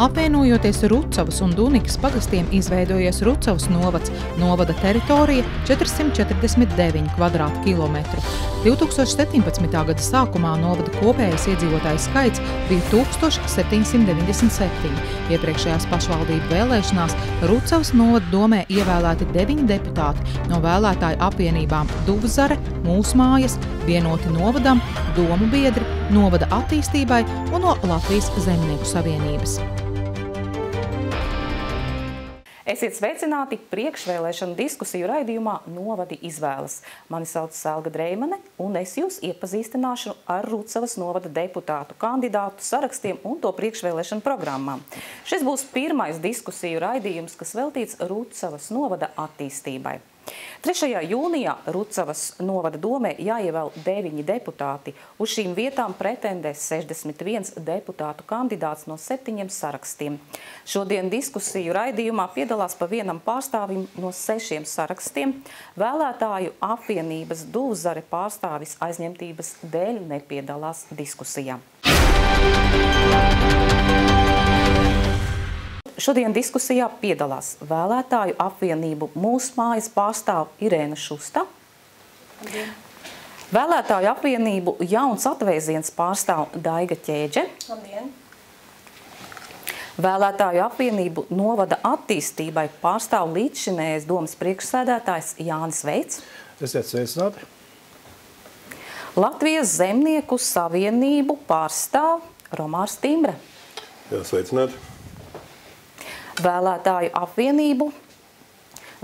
Apvienojoties Rucavas un Dunikas pagastiem izveidojies Rucavas novads, novada teritorija 449 kvadrātkilometru. 2017. gada sākumā novada kopējais iedzīvotājs skaits bija 1797. Iepriekšējās pašvaldību vēlēšanās Rucavas novada domē ievēlēti deviņi deputāti no vēlētāju apvienībām Duvzare, Mūsmājas, Vienoti novadam, Domu biedri, Novada attīstībai un no Latvijas Zemnieku savienības. Esiet sveicināti priekšvēlēšanu diskusiju raidījumā Novadi izvēles. Mani sauc Selga Dreimane, un es jūs iepazīstināšu ar Rucavas novada deputātu kandidātu sarakstiem un to priekšvēlēšanu programmām. Šis būs pirmais diskusiju raidījums, kas veltīts Rucavas novada attīstībai. 3. jūnijā Rucavas novada domē jāievēl 9 deputāti. Uz šīm vietām pretendēs 61 deputātu kandidāts no septiņiem sarakstiem. Šodien diskusiju raidījumā piedalās pa vienam pārstāvim no sešiem sarakstiem. Vēlētāju apvienības Dūzare pārstāvis aizņemtības dēļ nepiedalās diskusijā. Šodien diskusijā piedalās vēlētāju apvienību Mūsu mājas pārstāv Irēna Šusta. Labdien. Vēlētāju apvienību Jauns atvēziens pārstāv Daiga Ķēģe. Labdien. Vēlētāju apvienību novada attīstībai pārstāv līdzšinējais domas priekšsēdētājs Jānis Veits. Esiet sveicināti. Latvijas zemnieku savienību pārstāv Romārs Timbre. Jā, sveicināti vēlētāju apvienību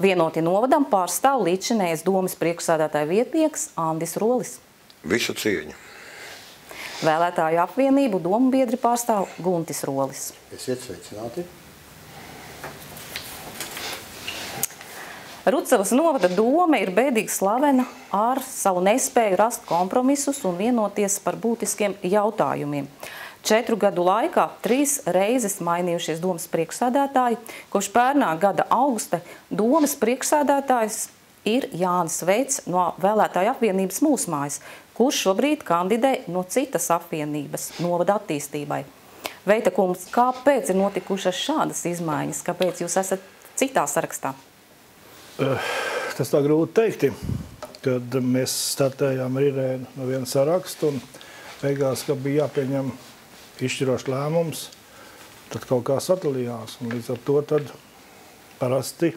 vienoti novadam pārstāv līdzinējas domas priekšsādātāja vietnieks Andis Rolis. Visu cieņu. Vēlētāju apvienību domu biedri pārstāv Guntis Rolis. Esiet sveicināti. Rucavas novada doma ir bēdīgi slavena ar savu nespēju rast kompromisus un vienoties par būtiskiem jautājumiem. Četru gadu laikā trīs reizes mainījušies domas priekšsādātāji. Kopš pērnā gada augusta domas priekšsādātājs ir Jānis Veits no vēlētāju apvienības mūsmājas, kurš šobrīd kandidē no citas apvienības novada attīstībai. Veita kungs, kāpēc ir notikušas šādas izmaiņas? Kāpēc jūs esat citā sarakstā? Eh, tas tā grūti teikti, kad mēs startējām ar Irēnu no viena sarakstu un beigās, ka bija jāpieņem izšķirošs lēmums, tad kaut kā sadalījās. Līdz ar to parasti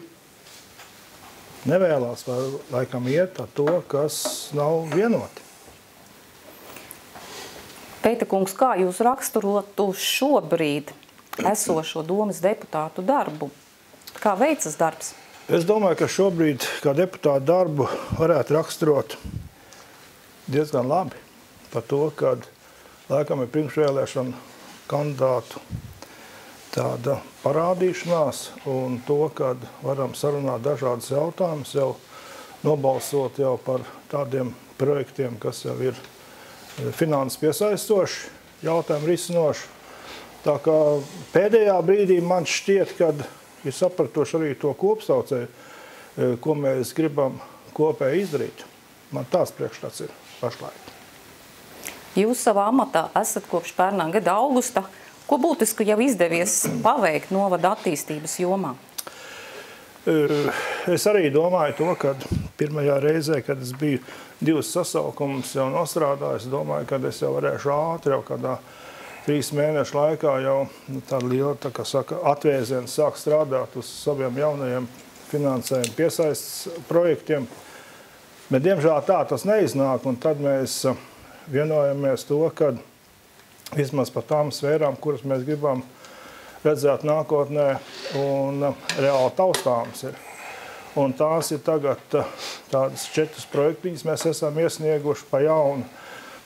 nevēlās vai laikam iet ar to, kas nav vienoti. Peita kungs, kā jūs raksturotu šobrīd esošo domas deputātu darbu? Kā veicas darbs? Es domāju, ka šobrīd kā deputātu darbu varētu raksturot diezgan labi par to, kad laikam ir pirmsvēlēšana kandidātu tāda parādīšanās un to, kad varam sarunāt dažādas jautājumus, jau nobalsot jau par tādiem projektiem, kas jau ir e, finanses piesaistoši, jautājumu risinoši. Tā kā pēdējā brīdī man šķiet, kad ir sapratuši arī to kopsaucēju, e, ko mēs gribam kopēji izdarīt. Man tās priekšstats ir pašlaik. Jūs savā amatā esat kopš pērnā gada augusta. Ko būtisku jau izdevies paveikt novada attīstības jomā? Es arī domāju to, ka pirmajā reizē, kad es biju divas sasaukumus jau nostrādājis, domāju, ka es jau varēšu ātri, jau kādā trīs mēnešu laikā jau nu, tāda liela, tā kā saka, atvēziens sāk strādāt uz saviem jaunajiem finansējumu piesaistas projektiem. Bet, diemžēl tā tas neiznāk, un tad mēs vienojamies to, ka vismaz par tām sfērām, kuras mēs gribam redzēt nākotnē un uh, reāli taustāmas ir. Un tās ir tagad uh, tādas četras projektiņas mēs esam iesnieguši pa jaunu.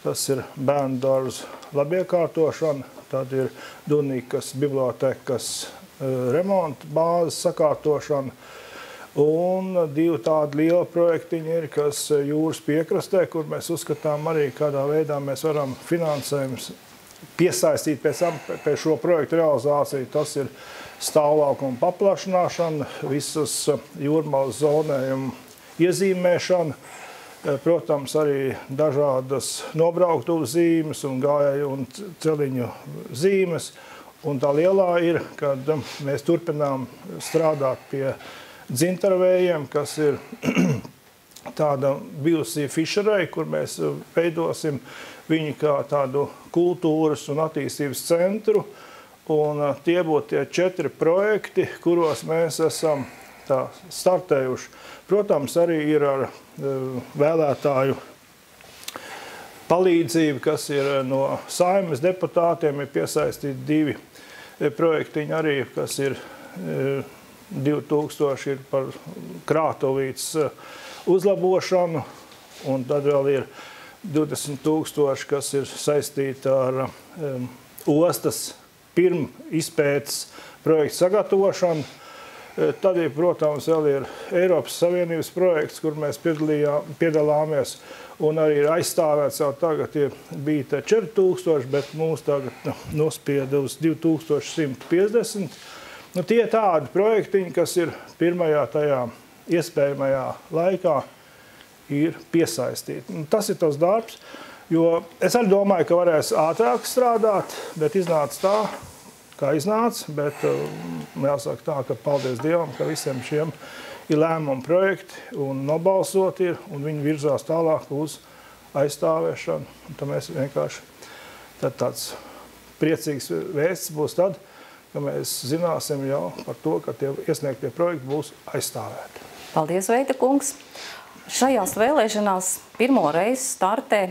Tas ir bērnu dārzu labiekārtošana, tad ir Dunīkas bibliotekas uh, remonta bāzes sakārtošana, Un divi tādi lieli projektiņi ir, kas jūras piekrastē, kur mēs uzskatām arī, kādā veidā mēs varam finansējumus piesaistīt pēc, pēc šo projektu realizāciju. Tas ir stāvlaukuma paplašināšana, visas jūrmālas zonējuma iezīmēšana, protams, arī dažādas nobrauktuvu zīmes un gājēju un celiņu zīmes, Un tā lielā ir, kad mēs turpinām strādāt pie dzintarvējiem, kas ir tāda bijusi Fischerei, kur mēs veidosim viņu kā tādu kultūras un attīstības centru. Un tie būtu tie četri projekti, kuros mēs esam tā, startējuši. Protams, arī ir ar vēlētāju palīdzību, kas ir no saimas deputātiem, ir piesaistīti divi projektiņi arī, kas ir 2000 ir par krātuvītes uzlabošanu, un tad vēl ir 20 tūkstoši, kas ir saistīti ar um, ostas pirm izpētes projektu sagatavošanu. Tad, ir, protams, vēl ir Eiropas Savienības projekts, kur mēs piedalāmies, un arī ir aizstāvēts jau tagad, ja bija 4000, bet mūs tagad nu, nospieda uz 2150. Nu, tie tādi projektiņi, kas ir pirmajā tajā iespējamajā laikā, ir piesaistīti. Un tas ir tas darbs, jo es arī domāju, ka varēs ātrāk strādāt, bet iznāca tā, kā iznāca. Bet um, jāsaka tā, ka paldies Dievam, ka visiem šiem ir lēmumu projekti un nobalsot ir, un viņi virzās tālāk uz aizstāvēšanu. Un tad mēs vienkārši tad tāds priecīgs vēsts būs tad, ka mēs zināsim jau par to, ka tie iesniegtie projekti būs aizstāvēti. Paldies, Veita kungs! Šajās vēlēšanās pirmo reizi startē,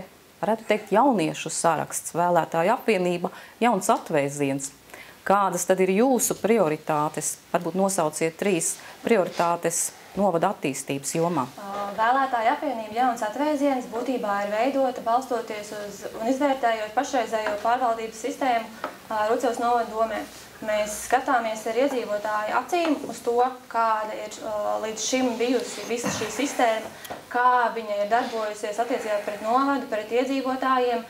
varētu teikt, jauniešu saraksts, vēlētāju apvienība, jauns atvēziens. Kādas tad ir jūsu prioritātes? Varbūt nosauciet trīs prioritātes novada attīstības jomā. Vēlētāja apvienība jauns atvēziens būtībā ir veidota balstoties uz un izvērtējot pašreizējo pārvaldības sistēmu Rucevas novada domē. Mēs skatāmies ar iedzīvotāju acīm uz to, kāda ir līdz šim bijusi visa šī sistēma, kā viņa ir darbojusies attiecībā pret novadu, pret iedzīvotājiem.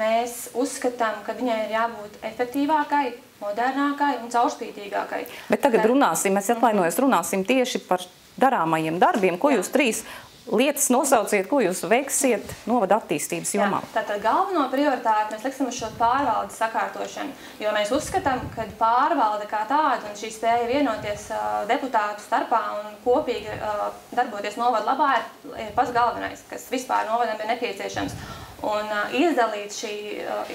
Mēs uzskatām, ka viņai ir jābūt efektīvākai, modernākai un caurspītīgākai. Bet tagad runāsim, es atvainojos, runāsim tieši par darāmajiem darbiem. Ko jūs trīs lietas nosauciet, ko jūs veiksiet novada attīstības jomā? Jā, tātad galveno prioritāti mēs liksim uz šo pārvaldes sakārtošanu, jo mēs uzskatām, ka pārvalde kā tāda un šī spēja vienoties uh, deputātu starpā un kopīgi uh, darboties novada labā ir, ir pats galvenais, kas vispār novadam ir nepieciešams. Un uh, izdalīt, šī,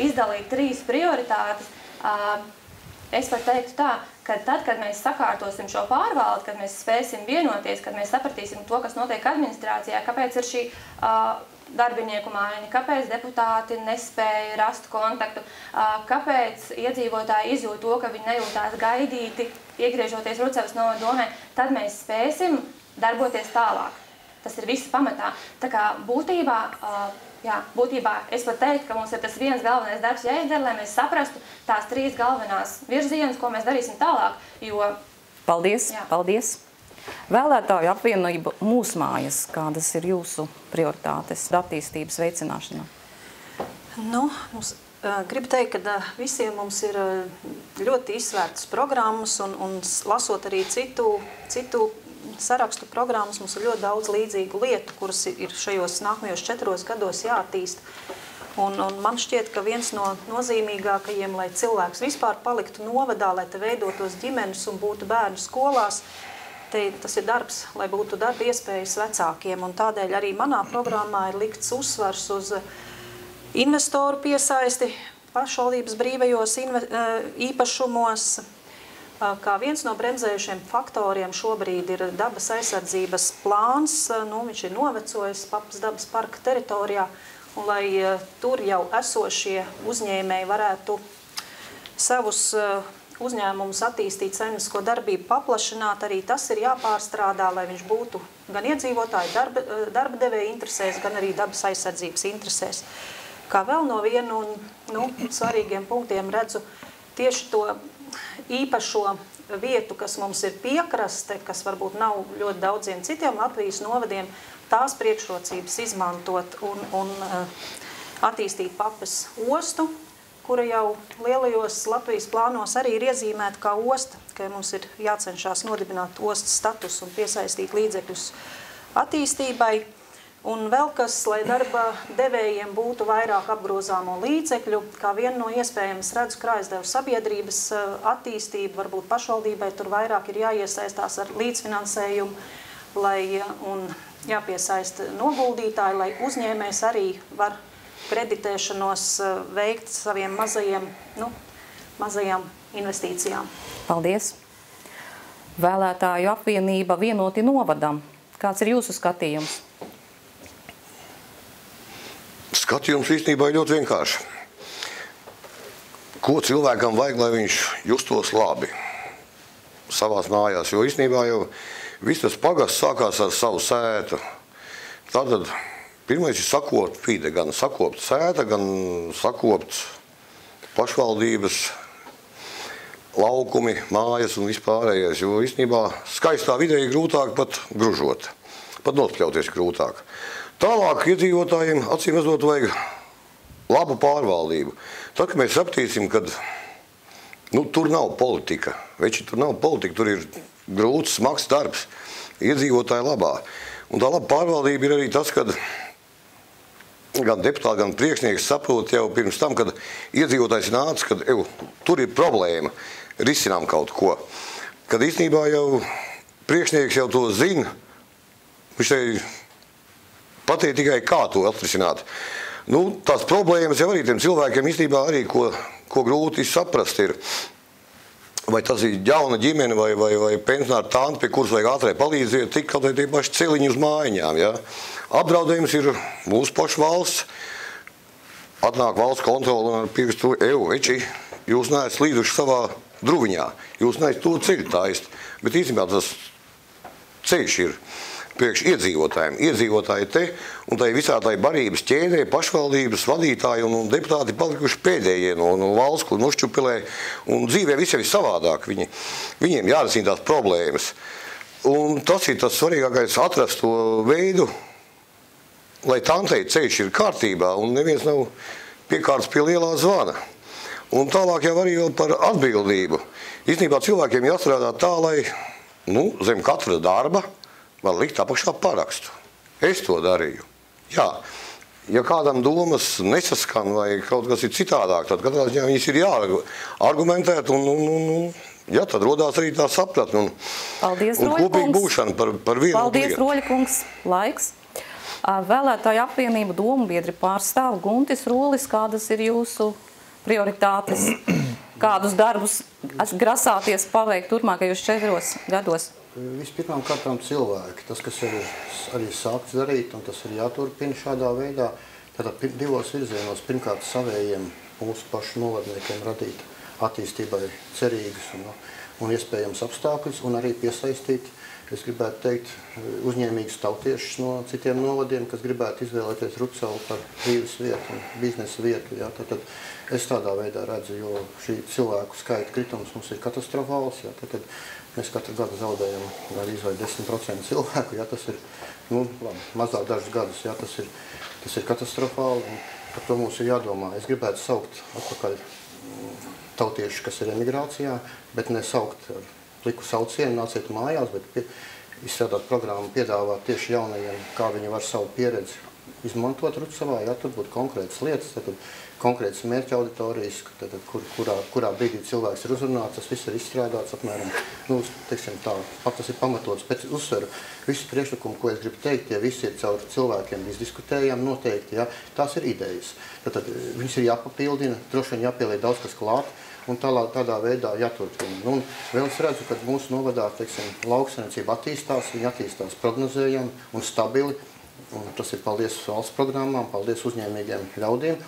izdalīt trīs prioritātes, es pat teiktu tā, ka tad, kad mēs sakārtosim šo pārvaldi, kad mēs spēsim vienoties, kad mēs sapratīsim to, kas notiek administrācijā, kāpēc ir šī uh, darbinieku maiņa, kāpēc deputāti nespēja rast kontaktu, uh, kāpēc iedzīvotāji izjūt to, ka viņi nejūtās gaidīti, iegriežoties Rucevas no domē, tad mēs spēsim darboties tālāk. Tas ir viss pamatā. Tā kā būtībā Jā, būtībā es pat teiktu, ka mums ir tas viens galvenais darbs jāizdara, lai mēs saprastu tās trīs galvenās virzienas, ko mēs darīsim tālāk. Jo... Paldies! Jā. paldies. Vēlētāju apvienība mūsu mājas, kādas ir jūsu prioritātes attīstības veicināšanā? Nu, mums, gribu teikt, ka visiem mums ir ļoti izsvērtas programmas un, un lasot arī citu, citu sarakstu programmas mums ir ļoti daudz līdzīgu lietu, kuras ir šajos nākamajos četros gados jāattīst. Un, un man šķiet, ka viens no nozīmīgākajiem, lai cilvēks vispār paliktu novadā, lai te veidotos ģimenes un būtu bērnu skolās, te, tas ir darbs, lai būtu darba iespējas vecākiem. Un tādēļ arī manā programmā ir likts uzsvars uz investoru piesaisti pašvaldības brīvajos īpašumos, Kā viens no bremzējušiem faktoriem šobrīd ir dabas aizsardzības plāns. Nu, viņš ir novecojis Papas dabas parka teritorijā, un lai tur jau esošie uzņēmēji varētu savus uzņēmumus attīstīt, saimniecisko darbību paplašināt, arī tas ir jāpārstrādā, lai viņš būtu gan iedzīvotāju darba, darba devēja interesēs, gan arī dabas aizsardzības interesēs. Kā vēl no vienu nu, svarīgiem punktiem redzu tieši to īpašo vietu, kas mums ir piekraste, kas varbūt nav ļoti daudziem citiem Latvijas novadiem, tās priekšrocības izmantot un, un uh, attīstīt papas ostu, kura jau lielajos Latvijas plānos arī ir iezīmēta kā osta, ka mums ir jācenšās nodibināt ostas status un piesaistīt līdzekļus attīstībai. Un vēl kas, lai darba devējiem būtu vairāk apgrozāmo līdzekļu, kā vienu no iespējām es redzu krājasdevu sabiedrības attīstību, varbūt pašvaldībai tur vairāk ir jāiesaistās ar līdzfinansējumu, lai un jāpiesaista noguldītāji, lai uzņēmējs arī var kreditēšanos veikt saviem mazajiem, nu, mazajām investīcijām. Paldies! Vēlētāju apvienība vienoti novadam. Kāds ir jūsu skatījums? Skatījums īstenībā ir ļoti vienkārši. Ko cilvēkam vajag, lai viņš justos labi savās mājās? Jo īstenībā jau viss tas pagasts sākās ar savu sētu. Tātad pirmais ir sakopt vide, gan sakopt sēta, gan sakopt pašvaldības laukumi, mājas un vispārējais. Jo īstenībā skaistā vidē ir grūtāk pat gružot, pat nospļauties grūtāk. Tālāk iedzīvotājiem acīm redzot vajag labu pārvaldību. Tad, kad mēs sapratīsim, ka nu, tur nav politika, veči tur nav politika, tur ir grūts, smags darbs iedzīvotāju labā. Un tā laba pārvaldība ir arī tas, kad gan deputāti, gan priekšnieks saprot jau pirms tam, kad iedzīvotājs nāca, kad ev, tur ir problēma, risinām kaut ko. Kad īstenībā jau priekšnieks jau to zina, viņš te Pateikt tikai, kā to atrisināt. Nu, tās problēmas jau arī tiem cilvēkiem īstenībā arī, ko, ko grūti saprast ir. Vai tas ir jauna ģimene vai, vai, vai pensionāra tante, pie kuras vajag ātrai palīdzēt, tik kaut vai tie paši celiņi uz mājām. Ja? Apdraudējums ir mūsu pašu valsts. Atnāk valsts kontrole un ar pirkstu eju, veči, jūs neesat līduši savā druviņā. Jūs neesat to ceļu taist. Bet īstenībā tas ceļš ir priekš iedzīvotājiem. Iedzīvotāji te un tai visā tai barības ķēdē pašvaldības vadītāji un, un deputāti palikuši pēdējie no, no valsts, kur nošķupilē, un dzīvē visiem ir savādāk. Viņi, viņiem jārisina tās problēmas. Un tas ir tas svarīgākais atrast to veidu, lai tantei ceļš ir kārtībā un neviens nav piekārts pie lielā zvana. Un tālāk jau arī vēl par atbildību. Īstenībā cilvēkiem jāstrādā tā, lai nu, zem katra darba var likt apakšā parakstu. Es to darīju. Jā. Ja kādam domas nesaskan vai kaut kas ir citādāk, tad katrā ziņā viņas ir jāargumentēt un, un, un, un jā, tad rodās arī tā sapratne un, Paldies, un kopīgi būšana par, par vienu Paldies, Roļakungs. Laiks. Vēlētāju apvienību domu biedri pārstāv Guntis Rolis. Kādas ir jūsu prioritātes? Kādus darbus grasāties paveikt turpmākajos četros gados? Vispirmām kārtām cilvēki, tas, kas ir arī sākts darīt, un tas ir jāturpina šādā veidā, tātad divos virzienos, pirmkārt savējiem mūsu pašu novadniekiem radīt attīstībai cerīgus un, un iespējams apstākļus, un arī piesaistīt, es gribētu teikt, uzņēmīgus tautiešus no citiem novadiem, kas gribētu izvēlēties Rucavu par dzīves vietu un biznesa vietu. Jā, tātad es tādā veidā redzu, jo šī cilvēku skaita kritums mums ir katastrofāls. Jā, tātad, Mēs katru gadu zaudējam gandrīz vai 10% cilvēku. Ja, tas ir nu, labi, mazāk dažus gadus. Ja, tas, ir, tas ir katastrofāli. Par to mums ir jādomā. Es gribētu saukt atpakaļ mm, tautiešus, kas ir emigrācijā, bet nesaukt ar pliku saucienu, nāciet mājās, bet pie, izstrādāt programmu, piedāvāt tieši jaunajiem, kā viņi var savu pieredzi izmantot Rutsavā. Ja, tur būtu konkrētas lietas. Tad, konkrētas mērķa auditorijas, tad, kur, kurā, kurā brīdī cilvēks ir uzrunāts, tas viss ir izstrādāts apmēram, nu, teiksim tā, tas ir pamatots, bet uzsveru visu priekšlikumu, ko es gribu teikt, ja visi ir caur cilvēkiem, mēs diskutējam noteikti, ja, tās ir idejas. Tad, tad viņas ir jāpapildina, droši vien jāpieliek daudz kas klāt, un tālā, tādā veidā jāturpina. Nu, un vēl es redzu, ka mūsu novadā, teiksim, lauksainiecība attīstās, viņa attīstās prognozējami un stabili, un tas ir paldies valsts programmām, paldies uzņēmīgiem ļaudīm.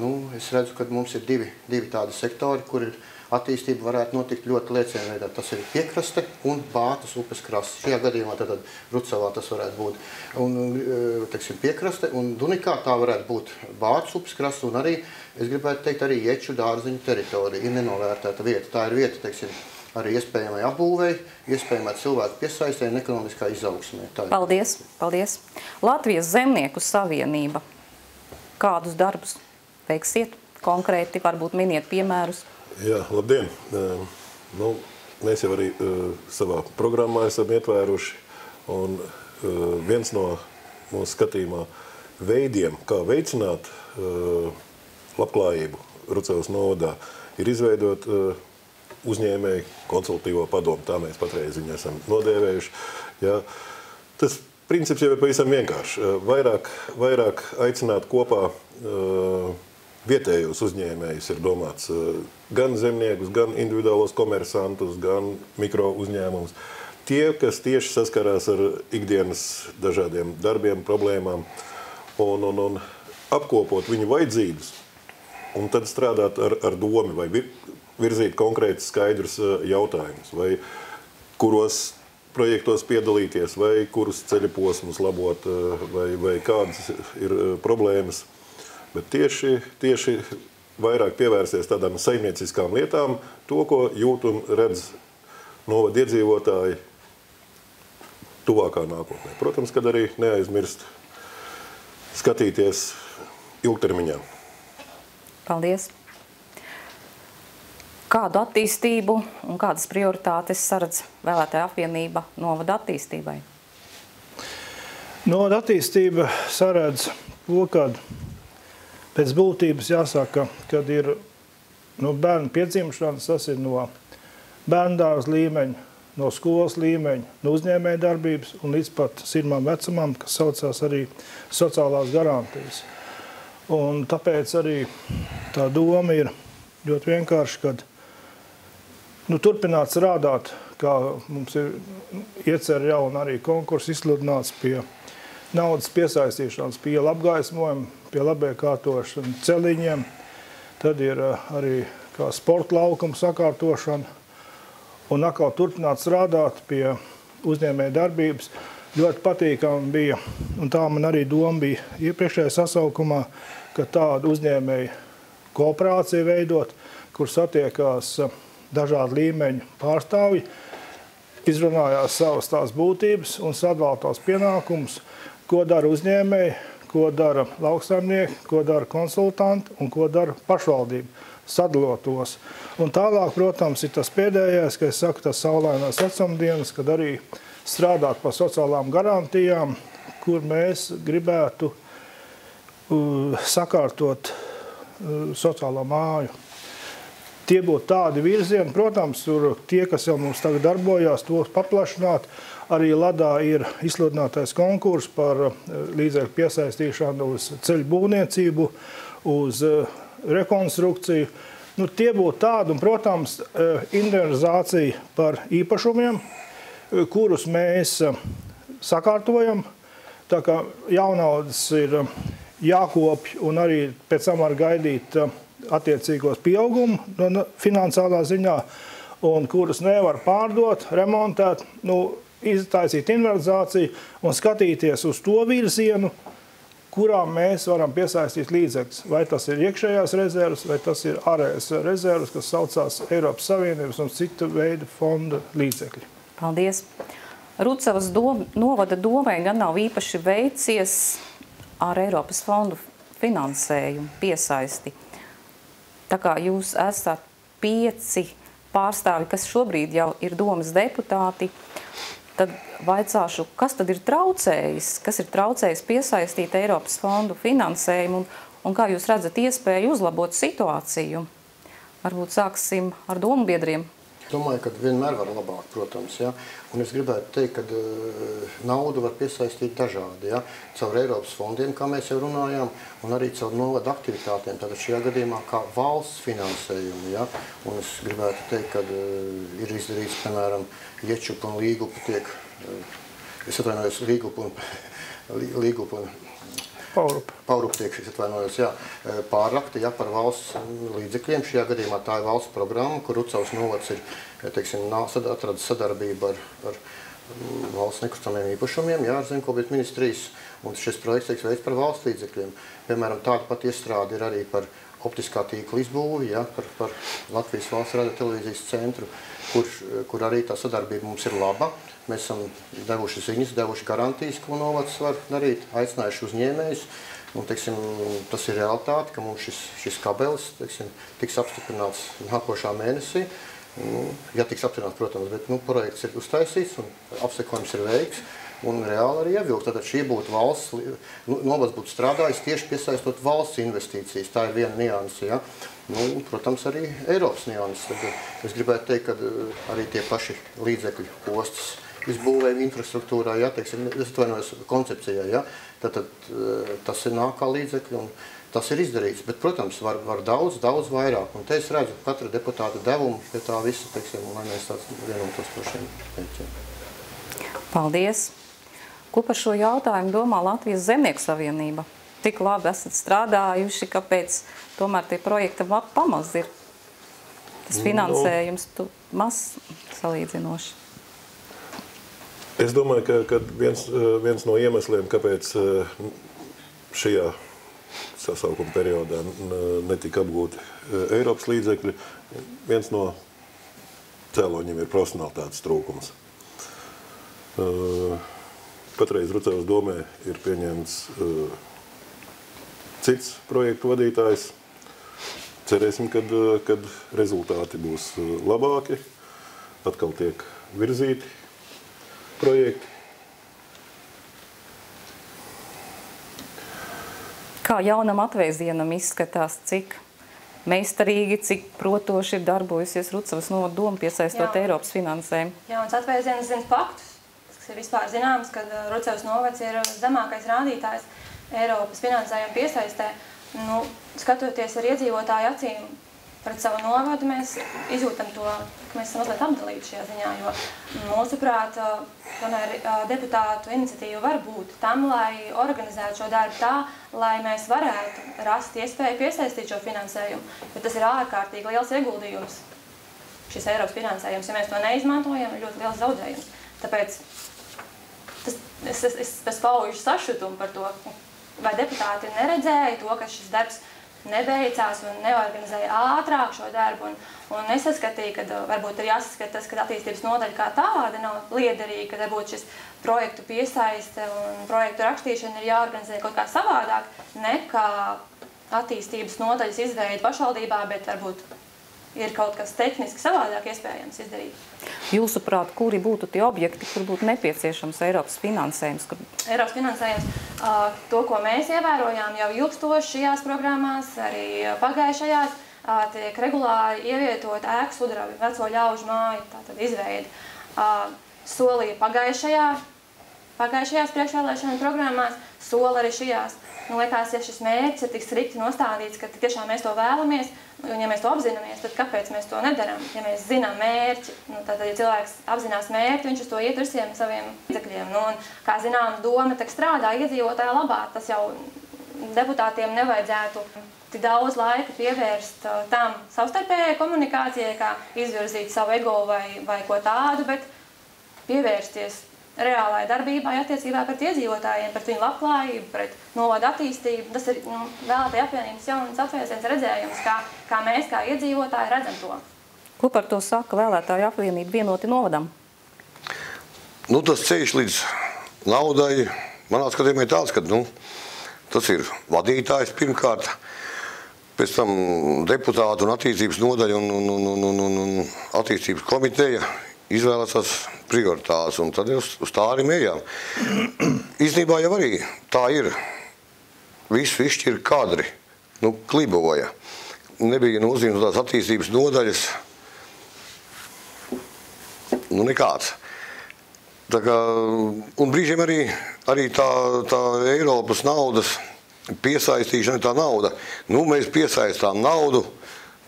Nu, es redzu, ka mums ir divi, divi tādi sektori, kur ir attīstība varētu notikt ļoti liecienā veidā. Tas ir piekraste un Bātas upes krasts. Šajā gadījumā tad, Rucavā tas varētu būt un, e, teiksim, piekraste, un Dunikā tā varētu būt Bātas upes krasts, un arī, es gribētu teikt, arī Ieču dārziņu teritorija ir nenovērtēta vieta. Tā ir vieta, teiksim, arī iespējamai apbūvei, iespējamai cilvēku piesaistē un ekonomiskā izaugsmē. Paldies, paldies. Latvijas zemnieku savienība. Kādus darbus veiksiet? Konkrēti, varbūt miniet piemērus. Jā, labdien! Nu, mēs jau arī savā programmā esam ietvēruši, un viens no mūsu skatījumā veidiem, kā veicināt labklājību Rucavas novadā, ir izveidot uh, uzņēmēju konsultīvo padomu. Tā mēs patreiz viņu esam nodēvējuši. Ja. Tas princips jau ir pavisam vienkāršs. Vairāk, vairāk aicināt kopā uh, vietējos uzņēmējus ir domāts gan zemniekus, gan individuālos komersantus, gan mikro uzņēmumus. Tie, kas tieši saskarās ar ikdienas dažādiem darbiem, problēmām, un, un, un apkopot viņu vajadzības, un tad strādāt ar, ar domu vai virzīt konkrētus skaidrus jautājumus, vai kuros projektos piedalīties, vai kurus ceļa posmus labot, vai, vai kādas ir problēmas bet tieši, tieši vairāk pievērsties tādām saimnieciskām lietām, to, ko jūt un redz novada iedzīvotāji tuvākā nākotnē. Protams, kad arī neaizmirst skatīties ilgtermiņā. Paldies! Kādu attīstību un kādas prioritātes saredz vēlētāja apvienība novada attīstībai? Novada attīstība saredz to, kad Pēc būtības jāsaka, kad ir no bērnu piedzimšanas, tas ir no bērndārs līmeņa, no skolas līmeņa, no uzņēmēja darbības un līdz pat sirmām vecumam, kas saucās arī sociālās garantijas. Un tāpēc arī tā doma ir ļoti vienkārši, kad nu, turpināt strādāt, kā mums ir iecer jau un arī konkurss izsludināts pie naudas piesaistīšanas, pie apgaismojuma, pie labiekārtošana celiņiem. Tad ir eh, arī sporta laukuma sakārtošana. Un atkal turpināt strādāt pie uzņēmēja darbības. Ļoti patīkami bija, un tā man arī doma bija iepriekšējā sasaukumā, ka tādu uzņēmēju kooperāciju veidot, kur satiekās eh, dažādu līmeņu pārstāvji, izrunājās savas tās būtības un sadalīt tās pienākumus, ko dara uzņēmēji, ko dara lauksaimnieki, ko dara konsultanti un ko dara pašvaldība. Sadalot tos. Un tālāk, protams, ir tas pēdējais, ka es saku, tas saulainās vecumdienas, kad arī strādāt par sociālām garantijām, kur mēs gribētu uh, sakārtot uh, sociālo māju. Tie būtu tādi virzieni, protams, tur tie, kas jau mums tagad darbojās, tos paplašināt, Arī Ladā ir izsludinātais konkurss par eh, līdzekļu piesaistīšanu uz ceļu būvniecību, uz eh, rekonstrukciju. Nu, tie būtu tādi, un, protams, eh, inventarizācija par īpašumiem, kurus mēs sakārtojam. Tā kā jaunaudas ir jākopj un arī pēc tam var gaidīt attiecīgos pieaugumu no finansiālā ziņā, un kurus nevar pārdot, remontēt. Nu, iztaisīt inventarizāciju un skatīties uz to virzienu, kurām mēs varam piesaistīt līdzekļus. Vai tas ir iekšējās rezerves, vai tas ir ārējās rezerves, kas saucās Eiropas Savienības un citu veidu fonda līdzekļi. Paldies! Rucavas dom, novada domai gan nav īpaši veicies ar Eiropas fondu finansējumu piesaisti. Tā kā jūs esat pieci pārstāvi, kas šobrīd jau ir domas deputāti, tad vaicāšu, kas tad ir traucējis, kas ir traucējis piesaistīt Eiropas fondu finansējumu un, un kā jūs redzat iespēju uzlabot situāciju? Varbūt sāksim ar domu biedriem. Domāju, ka vienmēr var labāk, protams. Ja? Un es gribētu teikt, ka uh, naudu var piesaistīt dažādi. Ja? Caur Eiropas fondiem, kā mēs jau runājām, un arī caur novada aktivitātēm. Tātad šajā gadījumā kā valsts finansējumu. Ja? Un es gribētu teikt, ka uh, ir izdarīts, piemēram, Iečupa un Līgupa tiek, uh, es atvainojos, Līgupa un, Līgupa un Paurup. Paurup tiek atvainojos, jā, pārrakti jā, par valsts līdzekļiem. Šajā gadījumā tā ir valsts programma, kur Rucavs novads ir, teiksim, atradis sadarbību ar, ar valsts nekustamiem īpašumiem, jā, ar Zemkopības ministrijas, un šis projekts tiek veids par valsts līdzekļiem. Piemēram, tāda pat iestrāde ir arī par optiskā tīkla izbūvi, ja, par, par Latvijas valsts radio televīzijas centru, kur, kur arī tā sadarbība mums ir laba. Mēs esam devuši ziņas, devuši garantijas, ko novads var darīt, aicinājuši uzņēmējus. Un, teiksim, tas ir realitāte, ka mums šis, šis kabelis teiksim, tiks apstiprināts nākošā mēnesī. Nu, ja tiks apstiprināts, protams, bet nu, projekts ir uztaisīts un apsekojums ir veikts. Un reāli arī ievilkt. Tad šī būtu valsts, nu, novads būtu strādājis tieši piesaistot valsts investīcijas. Tā ir viena nianse, ja. Nu, protams, arī Eiropas nianses. Tad es gribētu teikt, ka arī tie paši līdzekļu postas izbūvēja infrastruktūrā, ja, teiksim, es atvainojos koncepcijā, ja, tad, tad tas ir nāk kā līdzekļi un tas ir izdarīts. Bet, protams, var, var daudz, daudz vairāk. Un te es redzu katra deputāta devumu pie tā visa, teiksim, lai mēs tāds vienotos par šiem mērķiem. Paldies! Ko par šo jautājumu domā Latvijas Zemnieku savienība? Tik labi esat strādājuši, kāpēc tomēr tie projekti pamaz ir? Tas nu, finansējums tu maz salīdzinoši. Es domāju, ka, ka viens, viens no iemesliem, kāpēc eh, šajā sasaukuma periodā netika apgūti eh, Eiropas līdzekļi, viens no cēloņiem ir profesionālitātes trūkums. Eh, patreiz Rucevas domē ir pieņemts cits projektu vadītājs. Cerēsim, kad, kad rezultāti būs labāki, atkal tiek virzīti projekti. Kā jaunam atvēzienam izskatās, cik meistarīgi, cik protoši ir darbojusies Rucavas no doma piesaistot Jā. Eiropas finansējumu? Jauns atvēziens zina faktus, ir vispār zināms, ka uh, Rucavas novads ir zemākais rādītājs Eiropas finansējuma piesaistē. Nu, skatoties ar iedzīvotāju acīm, pret savu novadu, mēs izjūtam to, ka mēs esam mazliet apdalīti šajā ziņā, jo mūsuprāt, tomēr deputātu iniciatīva var būt tam, lai organizētu šo darbu tā, lai mēs varētu rast iespēju piesaistīt šo finansējumu, jo tas ir ārkārtīgi liels ieguldījums, šis Eiropas finansējums. Ja mēs to neizmantojam, ir ļoti liels zaudējums. Tāpēc tas, es, es, es, tas pauž sašutumu par to, vai deputāti neredzēja to, ka šis darbs ir nebeigās un neorganizēja ātrāk šo darbu. Un, un nesaskatīja, ka uh, varbūt ir jāsaskata tas, ka attīstības nodaļa kā tāda nav liederīga, ka varbūt šis projektu piesaiste un projektu rakstīšana ir jāorganizē kaut kā savādāk nekā attīstības nodaļas izveida pašvaldībā, bet varbūt ir kaut kas tehniski savādāk iespējams izdarīt. Jūsuprāt, kuri būtu tie objekti, kur būtu nepieciešams Eiropas finansējums? Kur... Eiropas finansējums, to, ko mēs ievērojām jau ilgstoši šajās programmās, arī pagājušajās, tiek regulāri ievietot ēku sudrabi, veco ļaužu māju, tātad izveidi. Solīja pagājušajā, pagājušajās priekšvēlēšana programmās, sola arī šajās. Man liekas, ja šis mērķis ir tik strikti nostādīts, ka tiešām mēs to vēlamies, un ja mēs to apzināmies, tad kāpēc mēs to nedarām? Ja mēs zinām mērķi, nu, tad, ja cilvēks apzinās mērķi, viņš uz to iet ar visiem saviem līdzekļiem. Nu, un, kā zināms, doma tak strādā iedzīvotāja labā. Tas jau deputātiem nevajadzētu tik daudz laika pievērst uh, tam savstarpējai komunikācijai, kā izvirzīt savu ego vai, vai ko tādu, bet pievērsties reālai darbībai attiecībā pret iedzīvotājiem, pret viņu labklājību, pret novadu attīstību. Tas ir nu, vēlētāju apvienības jaunas atvēsiens redzējums, kā, kā mēs, kā iedzīvotāji, redzam to. Ko par to saka vēlētāju apvienība vienoti novadam? Nu, tas ceļš līdz naudai, manā skatījumā, ir tāds, ka nu, tas ir vadītājs pirmkārt, pēc tam deputātu un attīstības nodaļa un, un, un, un, un, un attīstības komiteja izvēlas tās prioritātes, un tad uz, uz tā arī mējām. Īstenībā jau arī tā ir. Visu izšķir kadri, nu, kliboja. Nebija nozīmes tās attīstības nodaļas, nu, nekāds. Tā kā, un brīžiem arī, arī tā, tā Eiropas naudas piesaistīšana, tā nauda. Nu, mēs piesaistām naudu,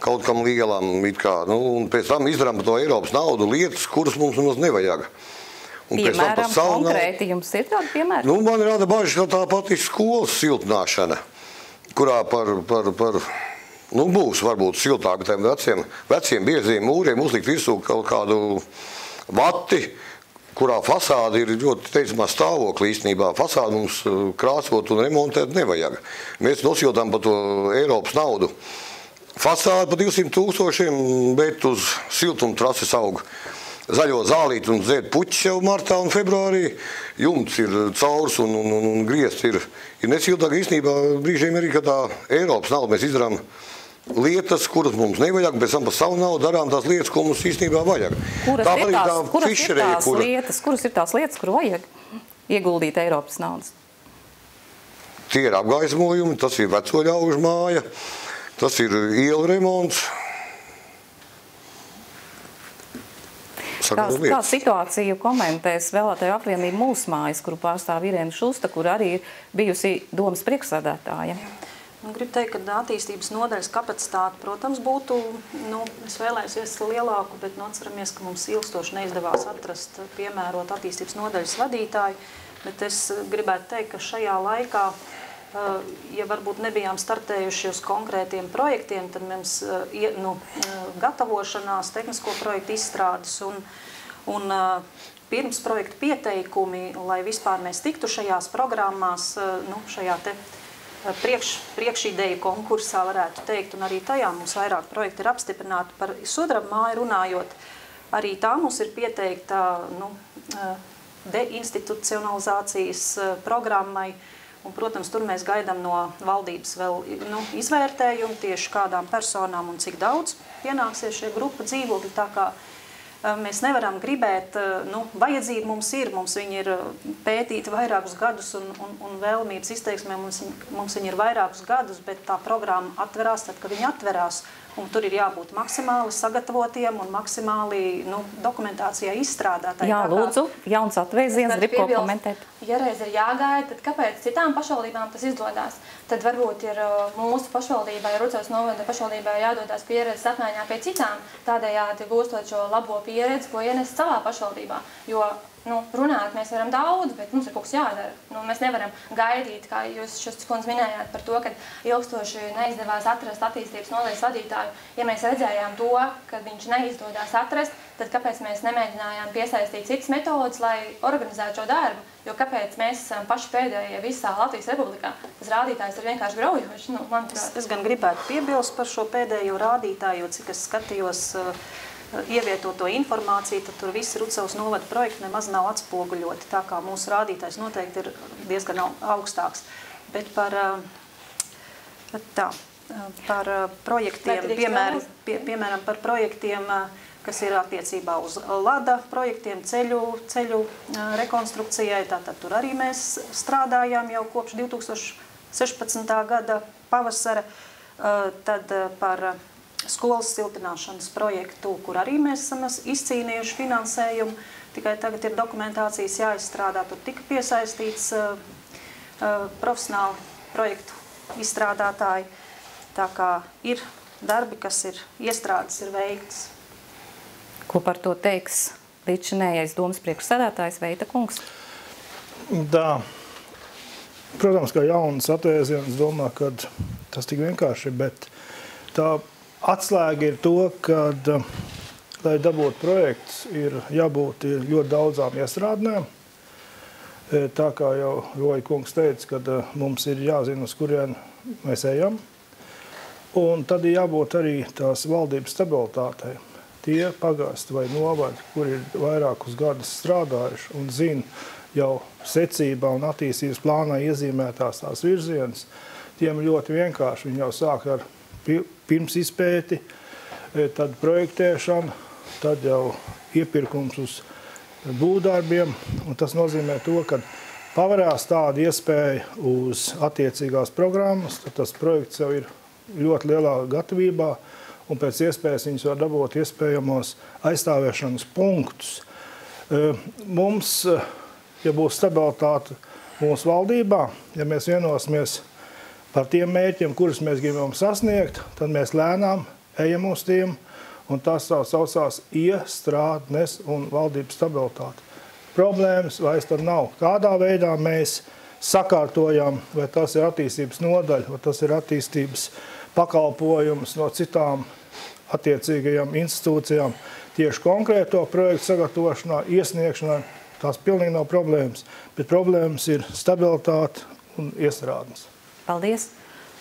kaut kam lielam. Kā, nu, un pēc tam izdarām to Eiropas naudu lietas, kuras mums mums nevajag. Un piemēram, konkrēti jums ir tādi piemēri? Nu, man rada bažas, ka tā pati skolas siltināšana, kurā par, par, par nu, būs varbūt siltāk tiem veciem, veciem bieziem mūriem uzlikt virsū kaut kādu vati, kurā fasāde ir ļoti teicamā stāvoklī īstenībā. Fasādi mums uh, krāsot un remontēt nevajag. Mēs nosiltām par to Eiropas naudu. Fasāde par 200 tūkstošiem, bet uz siltuma trases aug zaļo zālīti un dzēd puķis jau martā un februārī. Jumts ir caurs un, un, un, un griezt ir, ir nesiltāk. Īstenībā brīžiem arī, kad tā Eiropas nauda mēs izdarām lietas, kuras mums nevajag, bet par savu naudu darām tās lietas, ko mums īstenībā vajag. Kuras, tā ir, tās, tā kuras, ir tās kura... lietas, kuras ir tās lietas, kur vajag? ieguldīt Eiropas naudas? Tie ir apgaismojumi, tas ir veco ļaužu māja, tas ir ielu remonts. Kā, kā situāciju komentēs vēlētāju apvienība mūsu mājas, kuru pārstāv Irēna Šusta, kur arī ir bijusi domas priekšsādātāja? Nu, gribu teikt, ka attīstības nodaļas kapacitāte, protams, būtu, nu, es vēlēsies lielāku, bet nu, atceramies, ka mums ilgstoši neizdevās atrast piemērot attīstības nodaļas vadītāju, bet es gribētu teikt, ka šajā laikā ja varbūt nebijām startējuši uz konkrētiem projektiem, tad mums nu, gatavošanās, tehnisko projektu izstrādes un, un pirms projektu pieteikumi, lai vispār mēs tiktu šajās programmās, nu, šajā te priekš, priekšideju konkursā varētu teikt, un arī tajā mums vairāk projekti ir apstiprināti par sudraba māju runājot. Arī tā mums ir pieteikta nu, deinstitucionalizācijas programmai, Un, protams, tur mēs gaidām no valdības vēl nu, izvērtējumu tieši kādām personām un cik daudz pienāksies šie grupa dzīvokļi. Tā kā mēs nevaram gribēt, nu, vajadzība mums ir, mums viņi ir pētīti vairākus gadus un, un, un vēlamības izteiksmē mums, mums viņi ir vairākus gadus, bet tā programma atverās tad, kad viņi atverās. Un tur ir jābūt maksimāli sagatavotiem un maksimāli nu, dokumentācijā izstrādātai. Jā, lūdzu, jauns atvēziens, grib ko komentēt. Ja reiz ir jāgaida, tad kāpēc citām pašvaldībām tas izdodas? Tad varbūt ir uh, mūsu pašvaldībai, Rucavas novada pašvaldībai jādodas pieredzes apmaiņā pie citām, tādējādi gūstot šo labo pieredzi, ko ienes savā pašvaldībā. Jo nu, runāt mēs varam daudz, bet mums ir kaut kas jādara. Nu, mēs nevaram gaidīt, kā jūs šis kundze minējāt par to, ka ilgstoši neizdevās atrast attīstības nodaļas vadītāju. Ja mēs redzējām to, ka viņš neizdodas atrast, tad kāpēc mēs nemēģinājām piesaistīt citas metodas, lai organizētu šo darbu? Jo kāpēc mēs esam paši pēdējie visā Latvijas republikā? Tas rādītājs ir vienkārši graujošs. Nu, es, es gan gribētu piebilst par šo pēdējo rādītāju, jo cik es skatījos uh, ievietoto informāciju, tad tur visi Rucavas novada projekti nemaz nav atspoguļoti, tā kā mūsu rādītājs noteikti ir diezgan augstāks. Bet par, eh, tā, eh, par eh, projektiem, piemēram, pie, piemēram par projektiem, kas ir attiecībā uz LADA projektiem, ceļu, ceļu rekonstrukcijai, tātad tur arī mēs strādājām jau kopš 2016. gada pavasara. Tad par skolas siltināšanas projektu, kur arī mēs esam izcīnījuši finansējumu. Tikai tagad ir dokumentācijas jāizstrādā. Tur tika piesaistīts uh, uh, profesionāli projektu izstrādātāji. Tā kā ir darbi, kas ir iestrādes, ir veikts. Ko par to teiks līdzinējais domas priekšsēdētājs Veita kungs? Tā, protams, ka jaunas atvēziens domā, ka tas tik vienkārši bet tā Atslēga ir to, ka, lai dabūtu projekts, ir jābūt ļoti daudzām iestrādnēm. E, tā kā jau Roja kungs teica, ka e, mums ir jāzina, uz kurien mēs ejam. Un tad ir jābūt arī tās valdības stabilitātei. Tie pagasti vai novadi, kur ir vairākus gadus strādājuši un zina jau secībā un attīstības plānā iezīmētās tās virzienas, tiem ļoti vienkārši. Viņi jau sāk ar pirms izpēti, e, tad projektēšana, tad jau iepirkums uz būvdarbiem. Tas nozīmē to, ka pavarās tāda iespēja uz attiecīgās programmas, tad tas projekts jau ir ļoti lielā gatavībā un pēc iespējas viņus var dabūt iespējamos aizstāvēšanas punktus. E, mums, ja būs stabilitāte mūsu valdībā, ja mēs vienosimies par tiem mērķiem, kurus mēs gribam sasniegt, tad mēs lēnām ejam uz tiem, un tas saucās iestrādnes un valdības stabilitāte. Problēmas vairs tad nav. Kādā veidā mēs sakārtojam, vai tas ir attīstības nodaļa, vai tas ir attīstības pakalpojums no citām attiecīgajām institūcijām, tieši konkrēto projektu sagatavošanā, iesniegšanā, tās pilnīgi nav problēmas, bet problēmas ir stabilitāte un iestrādnes. Paldies!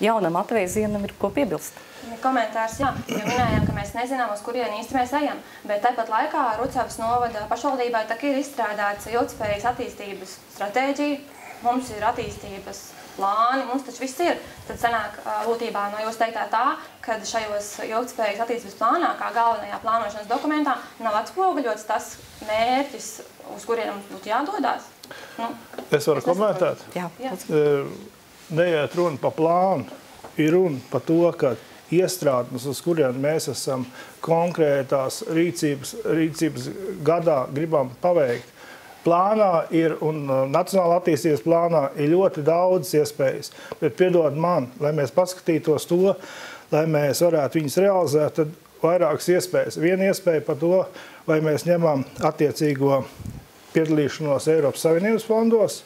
Jaunam atvēzienam ir ko piebilst. Komentārs, jā, jo minējām, ka mēs nezinām, uz kurieni īsti mēs ejam, bet tāpat laikā Rucavas novada pašvaldībai tā ir izstrādāts ilgspējas attīstības stratēģija, mums ir attīstības plāni, mums taču viss ir. Tad sanāk būtībā no jūs teiktā tā, ka šajos ilgspējīgas attīstības plānā, kā galvenajā plānošanas dokumentā, nav atspoguļots tas mērķis, uz kuriem mums būtu jādodas. Nu, es varu es komentēt? Jā. Jā. Neiet runa pa plānu, ir runa par to, ka iestrādnes, uz kuriem mēs esam konkrētās rīcības, rīcības gadā gribam paveikt, plānā ir un uh, Nacionāla attīstības plānā ir ļoti daudz iespējas. Bet piedod man, lai mēs paskatītos to, lai mēs varētu viņus realizēt, tad vairākas iespējas. Viena iespēja par to, vai mēs ņemam attiecīgo piedalīšanos Eiropas Savienības fondos,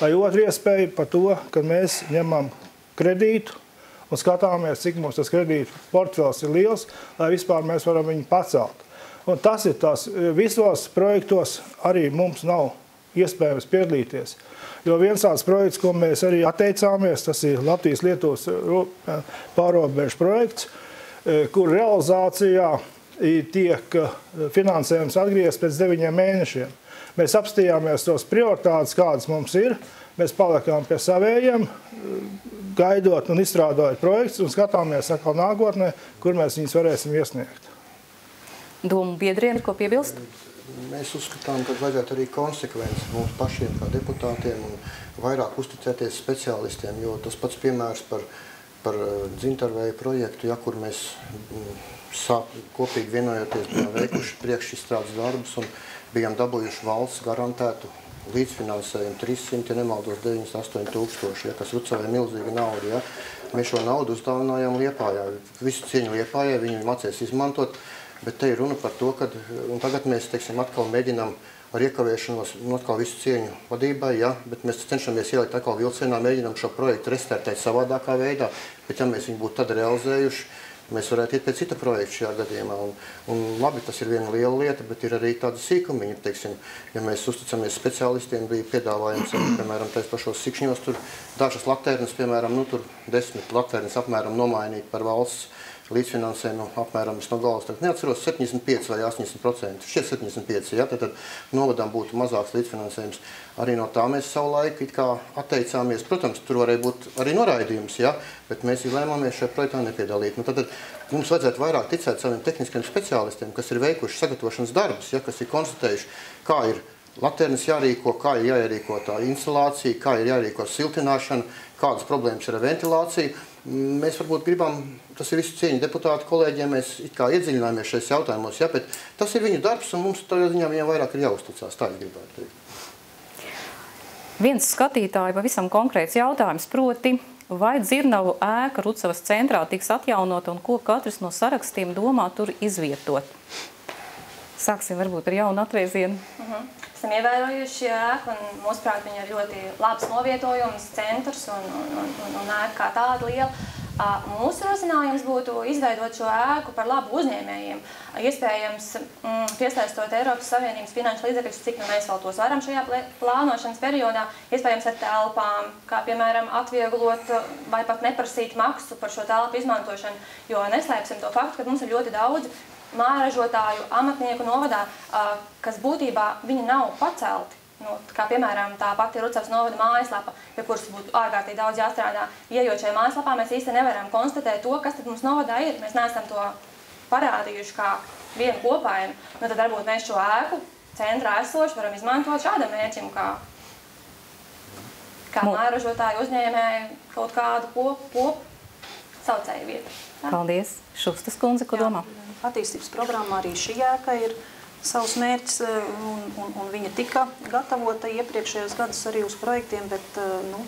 vai otra iespēja par to, ka mēs ņemam kredītu un skatāmies, cik mums tas kredītu portfels ir liels, lai vispār mēs varam viņu pacelt. Un tas ir tas, visos projektos arī mums nav iespējams piedalīties. Jo viens tāds projekts, ko mēs arī atteicāmies, tas ir Latvijas-Lietuvas pārobežu projekts, kur realizācijā tiek finansējums atgriezts pēc deviņiem mēnešiem. Mēs apstījāmies tos prioritātes, kādas mums ir. Mēs palikām pie savējiem, gaidot un izstrādājot projekts un skatāmies atkal nākotnē, kur mēs viņus varēsim iesniegt domu biedriem, ko piebilst? Mēs uzskatām, ka vajadzētu arī konsekvenci mums pašiem kā deputātiem un vairāk uzticēties speciālistiem, jo tas pats piemērs par, par eh, dzintarvēju projektu, ja, kur mēs mm, sāp, kopīgi vienojoties bijām veikuši priekšizstrādes darbus un bijām dabūjuši valsts garantētu līdzfinansējumu 300, ja nemaldos 98 tūkstoši, ja, kas Rucavai milzīga nauda. Ja. Mēs šo naudu uzdāvinājām Liepājā. Visu cieņu Liepājai, viņi mācīs izmantot. Bet te ir runa par to, ka tagad mēs teiksim, atkal mēģinām ar iekavēšanos, nu, atkal visu cieņu vadībai, ja, bet mēs cenšamies ielikt atkal vilcienā, mēģinām šo projektu restartēt savādākā veidā, bet ja mēs viņu būtu tad realizējuši, mēs varētu iet pēc cita projekta šajā gadījumā. Un, un labi, tas ir viena liela lieta, bet ir arī tāda sīkumiņa, teiksim, ja mēs uzticamies speciālistiem, bija piedāvājums, piemēram, tais pašos sikšņos, tur dažas laktērnes, piemēram, nu, tur desmit laktērnes apmēram nomainīt par valsts līdzfinansējumu apmēram, es no galvas tagad neatceros, 75 vai 80%, šķiet 75, ja, tad, tad novadām būtu mazāks līdzfinansējums. Arī no tā mēs savu laiku it kā atteicāmies. Protams, tur varēja būt arī noraidījums, ja, bet mēs izlēmāmies šajā projektā nepiedalīt. Nu, tad, tad mums vajadzētu vairāk ticēt saviem tehniskiem speciālistiem, kas ir veikuši sagatavošanas darbus, ja, kas ir konstatējuši, kā ir Latvijas jārīko, kā ir jārīko tā instalācija, kā ir jārīko siltināšana, kādas problēmas ir ar ventilāciju. Mēs varbūt gribam, tas ir visu cieņu deputātu kolēģiem, mēs it kā iedziļināmies šais jautājumos, ja, bet tas ir viņu darbs un mums tādā ziņā viņam vairāk ir jāuzticās, tā es gribētu teikt. Viens skatītāji pavisam konkrēts jautājums, proti, vai dzirnavu ēka Rucavas centrā tiks atjaunota un ko katrs no sarakstiem domā tur izvietot? Sāksim varbūt ar jaunu atviezienu. Uh mhm. -huh esam ievērojuši ēku, un mūsuprāt, viņa ir ļoti labs novietojums, centrs un, un, un, un ēka kā tāda liela. Mūsu rosinājums būtu izveidot šo ēku par labu uzņēmējiem. Iespējams, mm, piesaistot Eiropas Savienības finanšu līdzekļus, cik nu mēs vēl tos varam šajā plānošanas periodā, iespējams ar telpām, kā piemēram atvieglot vai pat neprasīt maksu par šo telpu izmantošanu, jo neslēpsim to faktu, ka mums ir ļoti daudz mājražotāju, amatnieku novadā, kas būtībā viņi nav pacelti. Nu, kā piemēram tā pati Rucavas novada mājaslapa, pie kuras būtu ārkārtīgi daudz jāstrādā. Iejot šajā mājaslapā, mēs īsti nevaram konstatēt to, kas tad mums novadā ir. Mēs neesam to parādījuši kā vienu kopainu. Nu, tad varbūt mēs šo ēku centrā esošu varam izmantot šādam mērķim, kā, kā mājražotāju uzņēmēju kaut kādu kopu kop, saucēju vietu. Tā? Paldies. Šustas kundze, ko Jā. domā? attīstības programmā arī šī jēka ir savs mērķis, eh, un, un, un viņa tika gatavota iepriekšējos gadus arī uz projektiem, bet eh, nu,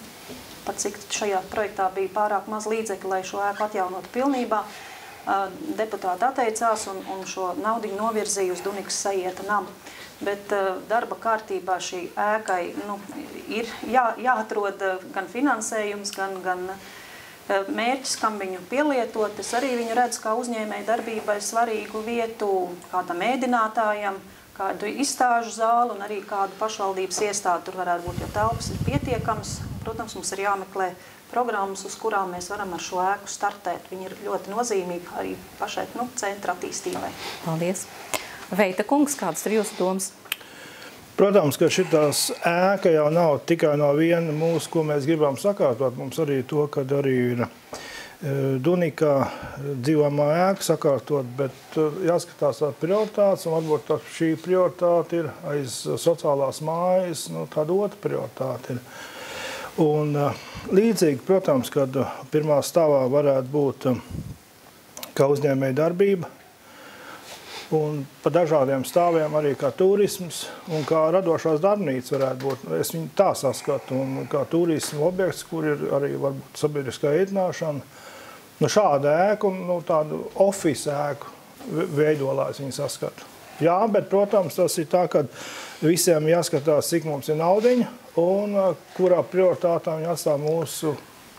pat cik šajā projektā bija pārāk maz līdzekļu, lai šo ēku atjaunotu pilnībā, eh, deputāti atteicās un, un šo naudu novirzīja uz Dunikas sajieta namu. Bet darba kārtībā šī ēkai nu, ir jā, jāatrod gan finansējums, gan, gan uh, mērķis, kam viņu pielietot. Es arī viņu redzu kā uzņēmēju darbībai svarīgu vietu kādam ēdinātājam, kādu izstāžu zāli un arī kādu pašvaldības iestādi. Tur varētu būt, ja telpas ir pietiekams. Protams, mums ir jāmeklē programmas, uz kurām mēs varam ar šo ēku startēt. Viņi ir ļoti nozīmīgi arī pašai nu, centra attīstībai. Paldies! Veita kungs, kādas ir jūsu domas? Protams, ka šī ēka jau nav tikai no viena mūsu, ko mēs gribam sakārtot. Mums arī to, ka arī ir e, Dunikā dzīvojamā ēka sakārtot, bet e, jāskatās tā prioritātes, un varbūt šī prioritāte ir aiz sociālās mājas, nu, tāda otra prioritāte ir. Un e, līdzīgi, protams, kad pirmā stāvā varētu būt kā uzņēmēja darbība, un pa dažādiem stāviem arī kā turisms un kā radošās darbnīcas varētu būt. Es viņu tā saskatu un kā turismu objekts, kur ir arī varbūt sabiedriskā ēdināšana. Nu, šāda ēku, nu, tādu ofisu ēku veidolā es viņu saskatu. Jā, bet, protams, tas ir tā, ka visiem jāskatās, cik mums ir naudiņa un kurā prioritātā viņi atstāja mūsu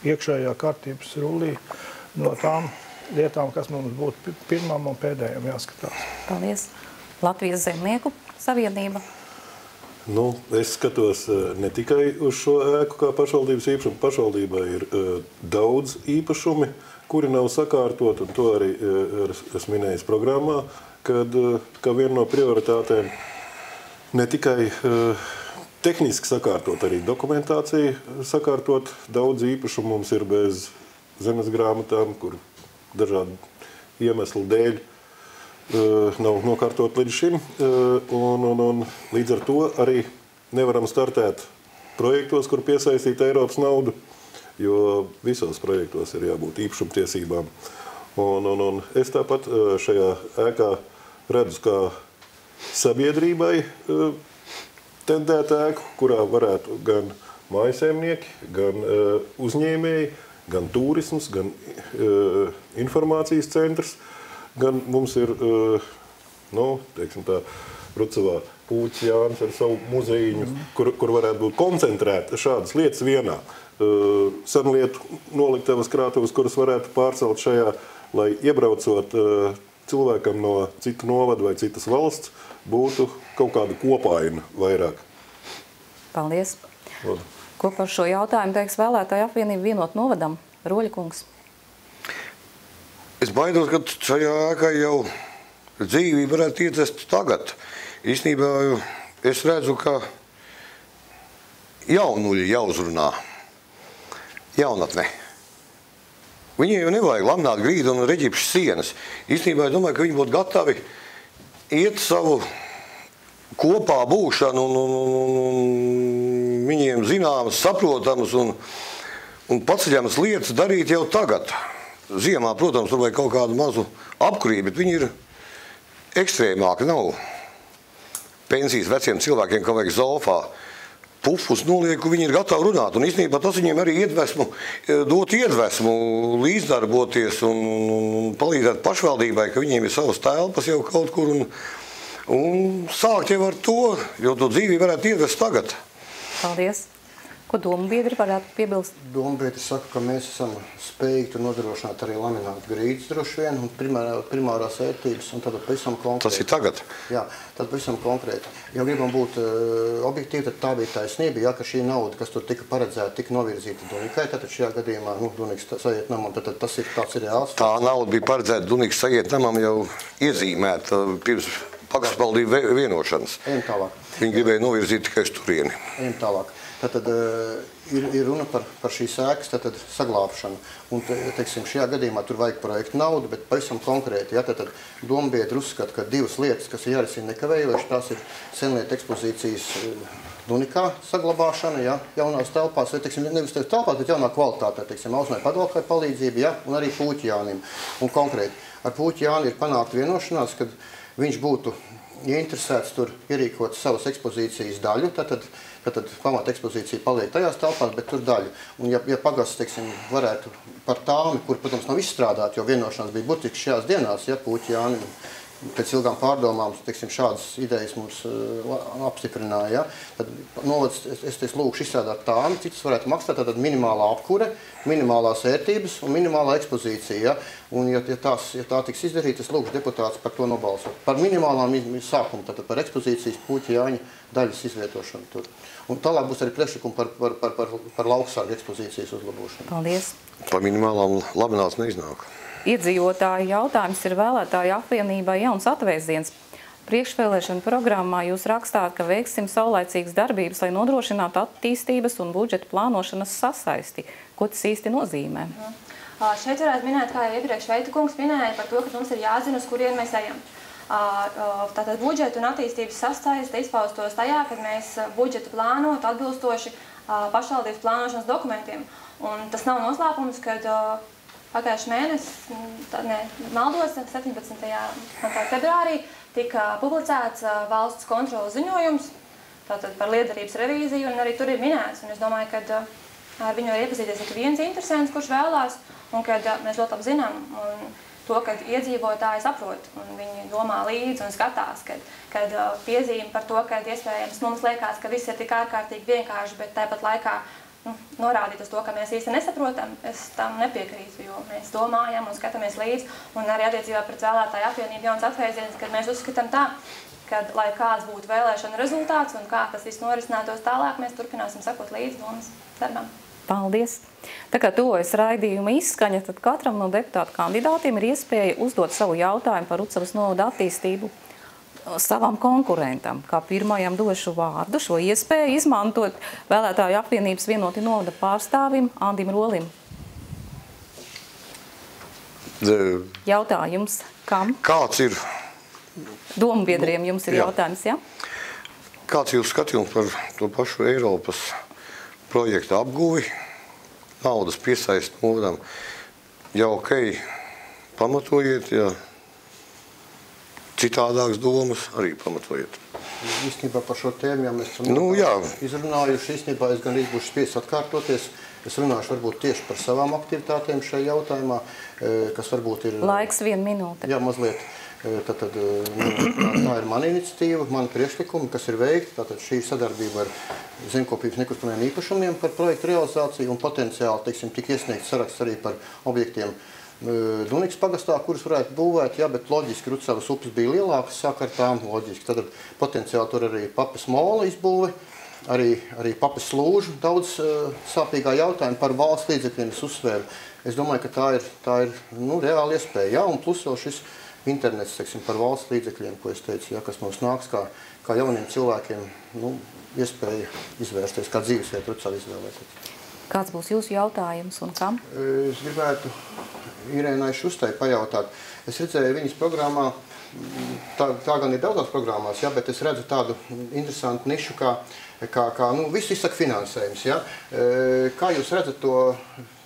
iekšējā kārtības rullī no tām lietām, kas mums būtu pirmām un pēdējām jāskatās. Paldies! Latvijas zemnieku savienība. Nu, es skatos eh, ne tikai uz šo ēku kā pašvaldības īpašumu. Pašvaldībai ir uh, daudz īpašumi, kuri nav sakārtot, un to arī uh, es minēju programmā, kad uh, kā viena no prioritātēm ne tikai tehniski sakārtot, arī dokumentāciju sakārtot. Daudz īpašumu mums ir bez zemes grāmatām, kur dažādu iemeslu dēļ uh, nav nokārtot līdz šim. Uh, un, un, un līdz ar to arī nevaram startēt projektos, kur piesaistīt Eiropas naudu, jo visos projektos ir jābūt īpašumtiesībām. Un, un, un es tāpat uh, šajā ēkā redzu, kā sabiedrībai tendēt ēku, kurā varētu gan mājasēmnieki, gan uzņēmēji, gan turisms, gan uh, informācijas centrs, gan mums ir, uh, nu, teiksim tā, Rucavā Pūķis Jānis ar savu muzejiņu, mm. kur, kur varētu būt koncentrēta šādas lietas vienā. Uh, senlietu noliktavas krātuves, kuras varētu pārcelt šajā, lai iebraucot uh, cilvēkam no citu novada vai citas valsts, būtu kaut kāda kopaina vairāk. Paldies! Lūdzu. Ko par šo jautājumu teiks vēlētāju apvienību vienot novadam? Roļakungs. Es baidos, ka šajā ēkā jau dzīvība varētu ietest tagad. Īstenībā es redzu, ka jaunuļi jāuzrunā. Jaunatne. Viņiem jau nevajag lamnāt grīdu un reģipšu sienas. Īstenībā es domāju, ka viņi būtu gatavi iet savu kopā būšanu un, un, un, un viņiem zināmas, saprotamas un, un paceļamas lietas darīt jau tagad. Ziemā, protams, tur vajag kaut kādu mazu apkurību, bet viņi ir ekstrēmāki. Nav pensijas veciem cilvēkiem, kā vajag zofā. Pufus nolieku, viņi ir gatavi runāt. Un īstenībā tas viņiem arī iedvesmu, dot iedvesmu līdzdarboties un, un, un palīdzēt pašvaldībai, ka viņiem ir savas telpas jau kaut kur. Un, Un sākt jau ar to, jo to dzīvi varētu ievest tagad. Paldies! Ko domu biedri varētu piebilst? Domu biedri saka, ka mēs esam spējīgi nodrošināt arī laminātu grīdas droši vien un primārā, primārās ērtības un tad pavisam konkrēti. Tas ir tagad? Jā, tad pavisam konkrēti. Ja gribam būt uh, objektīvi, tad tā bija taisnība, ja, ka šī nauda, kas tur tika paredzēta, tika novirzīta Dunikai, tad šajā gadījumā, nu, Dunikas sajiet namam, tad, tad tas ir tāds reāls. Tā nauda bija paredzēta Dunikas sajiet namam jau iezīmēta pirms pašvaldību vienošanas. Viņi gribēja novirzīt tikai uz turieni. Ejam tālāk. Tātad uh, ir, ir runa par, par šīs ēkas tātad, saglābšanu. Un, te, teiksim, šajā gadījumā tur vajag projektu naudu, bet pavisam konkrēti. Ja, tātad dombiedri uzskata, ka divas lietas, kas ir jārisina nekavējoši, tās ir senlietu ekspozīcijas Dunikā saglabāšana, ja, jaunās telpās, vai, teiksim, nevis telpās, bet jaunā kvalitātē, teiksim, Ausmai padvalkai palīdzība, ja, un arī Pūķjānim. Un konkrēti, ar Pūķjāni ir panākt vienošanās, kad viņš būtu ieinteresēts tur ierīkot savas ekspozīcijas daļu, tad, tad, tad pamata ekspozīcija paliek tajās telpās, bet tur daļu. Un ja, ja pagasts, teiksim, varētu par tāmi, kur, protams, nav izstrādāta, jo vienošanās bija burtiski šajās dienās, ja Pūķi Jānim pēc ilgām pārdomām teiksim, šādas idejas mums uh, apstiprināja. Ja? Tad novads, es, es, es lūkšu izstrādāt tādu, cik tas varētu maksāt. Tad minimālā apkure, minimālās ērtības un minimālā ekspozīcija. Ja? Un, ja, ja, tās, ja tā tiks izdarīta, es lūkšu deputātus par to nobalsot. Par minimālām sākumu, tātad par ekspozīcijas puķi Jāņa daļas izvietošanu tur. Un tālāk būs arī priekšlikumi par, par, par, par, par lauksārgu ekspozīcijas uzlabošanu. Paldies. Par minimālām labinās neiznāk. Iedzīvotāju jautājums ir vēlētāju apvienībai jauns atvēziens. Priekšvēlēšana programmā jūs rakstāt, ka veiksim saulaicīgas darbības, lai nodrošinātu attīstības un budžeta plānošanas sasaisti. Ko tas īsti nozīmē? Šeit varētu minēt, kā jau iepriekš Veita kungs minēja, par to, ka mums ir jāzina, uz kurien mēs ejam. Tātad budžeta un attīstības sasaiste izpaustos tajā, kad mēs budžetu plānot atbilstoši pašvaldības plānošanas dokumentiem. Un tas nav noslēpums, kad pagājušajā mēnesī, ne, maldos, 17. februārī, tika publicēts valsts kontrolas ziņojums tātad par liederības revīziju, un arī tur ir minēts. Un es domāju, ka ar viņu var iepazīties ik viens interesants, kurš vēlās, un kad mēs ļoti labi zinām un to, ka iedzīvotāji saprot, un viņi domā līdzi un skatās, kad, kad piezīme par to, ka iespējams mums liekas, ka viss ir tik ārkārtīgi vienkārši, bet tāpat laikā nu, norādīt uz to, ka mēs īsti nesaprotam, es tam nepiekrītu, jo mēs domājam un skatāmies līdzi, un arī attiecībā pret vēlētāju apvienību jauns atvēziens, kad mēs uzskatām tā, kad, lai kāds būtu vēlēšana rezultāts un kā tas viss norisinātos tālāk, mēs turpināsim sakot līdzi domas darbam. Paldies! Tā kā tuvojas raidījuma izskaņa, tad katram no deputātu kandidātiem ir iespēja uzdot savu jautājumu par Ucavas novada attīstību savam konkurentam. Kā pirmajam došu vārdu šo iespēju izmantot vēlētāju apvienības vienoti novada pārstāvim Andim Rolim. De, Jautājums kam? kāds ir, Domu biedriem jums ir Jā. jautājums, ja? kāds ir skatījums par to pašu Eiropas projektu apguvi, naudas piesaist novadam? Jau ok, pamatojiet, ja citādākas domas arī pamatojiet. Īstenībā par šo tēmu, ja mēs esam Nu, izrunājuši, īstenībā es gan būšu spiests atkārtoties. Es runāšu varbūt tieši par savām aktivitātēm šajā jautājumā, eh, kas varbūt ir... Laiks viena minūte. Jā, mazliet. Eh, Tad, tad, eh, nu, tā, ir mana iniciatīva, mana priekšlikuma, kas ir veikta. Tātad šī sadarbība ar zemkopības nekustamiem īpašumiem par projektu realizāciju un potenciāli, teiksim, tik iesniegts saraksts arī par objektiem eh, Dunikas pagastā, kurus varētu būvēt, jā, bet loģiski Rucavas upes bija lielākas sāk ar tām, loģiski. Tad potenciāli tur arī papas mola izbūve, arī, arī papas lūžu daudz uh, sāpīgā jautājuma par valsts līdzekļiem es uzsvēru. Es domāju, ka tā ir, tā ir nu, reāla iespēja. Jā, un plus vēl šis internets, teiksim, par valsts līdzekļiem, ko es teicu, jā, kas mums nāks kā, kā jauniem cilvēkiem, nu, iespēja izvērsties, kā dzīvesvietu Rucavu izvēlēties. Kāds būs jūsu jautājums un kam? Es gribētu Irēnai Šustai pajautāt. Es redzēju viņas programmā, tā, tā gan ir daudzās programmās, ja, bet es redzu tādu interesantu nišu, kā, kā, kā nu, visu izsaka finansējums. Ja. E, Kā jūs redzat to,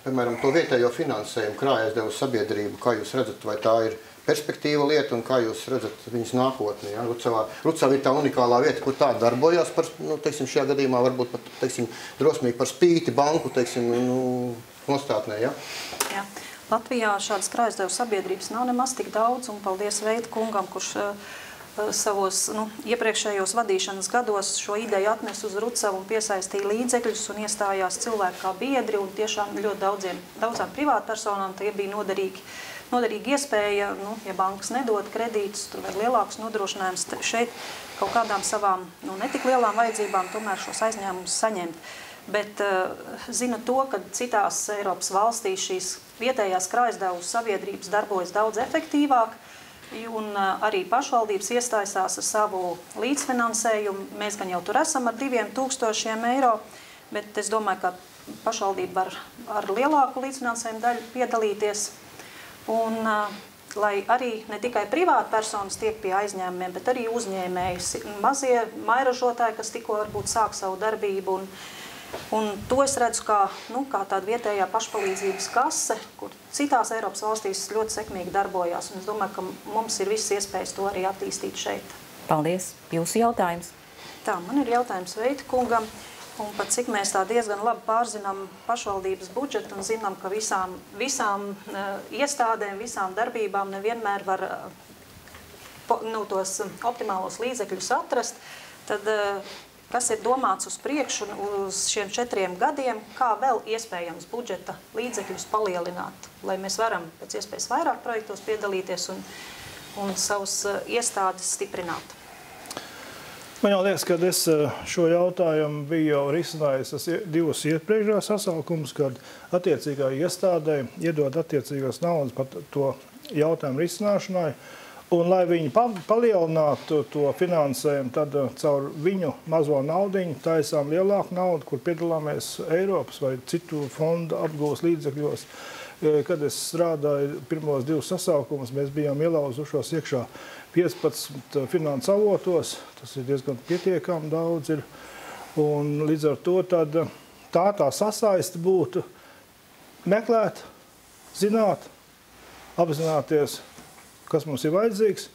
piemēram, to vietējo finansējumu, krājas devu sabiedrību, kā jūs redzat, vai tā ir perspektīva lieta un kā jūs redzat viņas nākotni. Ja? Rucavā, Rucava ir tā unikālā vieta, kur tā darbojas par, nu, teiksim, šajā gadījumā varbūt pat, teiksim, drosmīgi par spīti banku, teiksim, nu, nostātnē, ja? Jā. Latvijā šādas krājasdevu sabiedrības nav nemaz tik daudz, un paldies Veita kungam, kurš uh, savos nu, iepriekšējos vadīšanas gados šo ideju atnes uz Rucavu un piesaistīja līdzekļus un iestājās cilvēki kā biedri, un tiešām ļoti daudziem, daudzām privātpersonām tie bija noderīgi. Noderīga iespēja, nu, ja bankas nedod kredītus tur vai lielākus nodrošinājumus, šeit kaut kādām savām nu, netik lielām vajadzībām tomēr šos aizņēmumus saņemt. Bet uh, zinu to, ka citās Eiropas valstīs šīs vietējās krājasdevu sabiedrības darbojas daudz efektīvāk, un uh, arī pašvaldības iestaisās ar savu līdzfinansējumu. Mēs gan jau tur esam ar diviem tūkstošiem eiro, bet es domāju, ka pašvaldība var ar lielāku līdzfinansējumu daļu piedalīties. Un, uh, lai arī ne tikai privātpersonas tiek pie aizņēmumiem, bet arī uzņēmēji, mazie mairažotāji, kas tikko varbūt sāk savu darbību. Un, un to es redzu kā, nu, kā tāda vietējā pašpalīdzības kase, kur citās Eiropas valstīs ļoti sekmīgi darbojās. Un es domāju, ka mums ir visas iespējas to arī attīstīt šeit. Paldies! Jūsu jautājums! Tā, man ir jautājums Veita kungam. Un pat cik mēs tā diezgan labi pārzinām pašvaldības budžetu un zinām, ka visām, visām uh, iestādēm, visām darbībām nevienmēr var uh, po, nu, tos optimālos līdzekļus atrast, tad uh, kas ir domāts uz priekšu uz šiem četriem gadiem, kā vēl iespējams budžeta līdzekļus palielināt, lai mēs varam pēc iespējas vairāk projektos piedalīties un, un savus uh, iestādes stiprināt. Man liekas, ka es eh, šo jautājumu biju jau risinājis es divus iepriekšējos sasaukumus, kad attiecīgā iestādē iedod attiecīgās naudas par to jautājumu risināšanai. Un, lai viņi pa, palielinātu to finansējumu, tad uh, caur viņu mazo naudu taisām lielāku naudu, kur piedalāmies Eiropas vai citu fondu apgūst līdzekļos. Uh, kad es strādāju pirmos divus sasaukumus, mēs bijām ielauzušos iekšā 15 uh, finansu avotos. Tas ir diezgan pietiekami daudz. Ir. Un līdz ar to tad, tā tā sasaiste būtu meklēt, zināt, apzināties, kas mums ir vajadzīgs,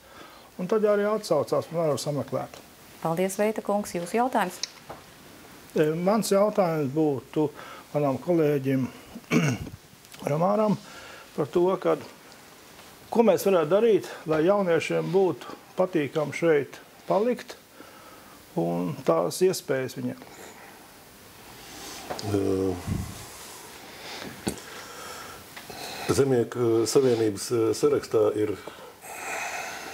un tad arī atsaucās un var sameklēt. Paldies, Veita kungs, jūsu jautājums. E, mans jautājums būtu manam kolēģim Ramāram par to, ka, ko mēs varētu darīt, lai jauniešiem būtu patīkami šeit palikt un tās iespējas viņiem. Uh. Zemnieku savienības sarakstā ir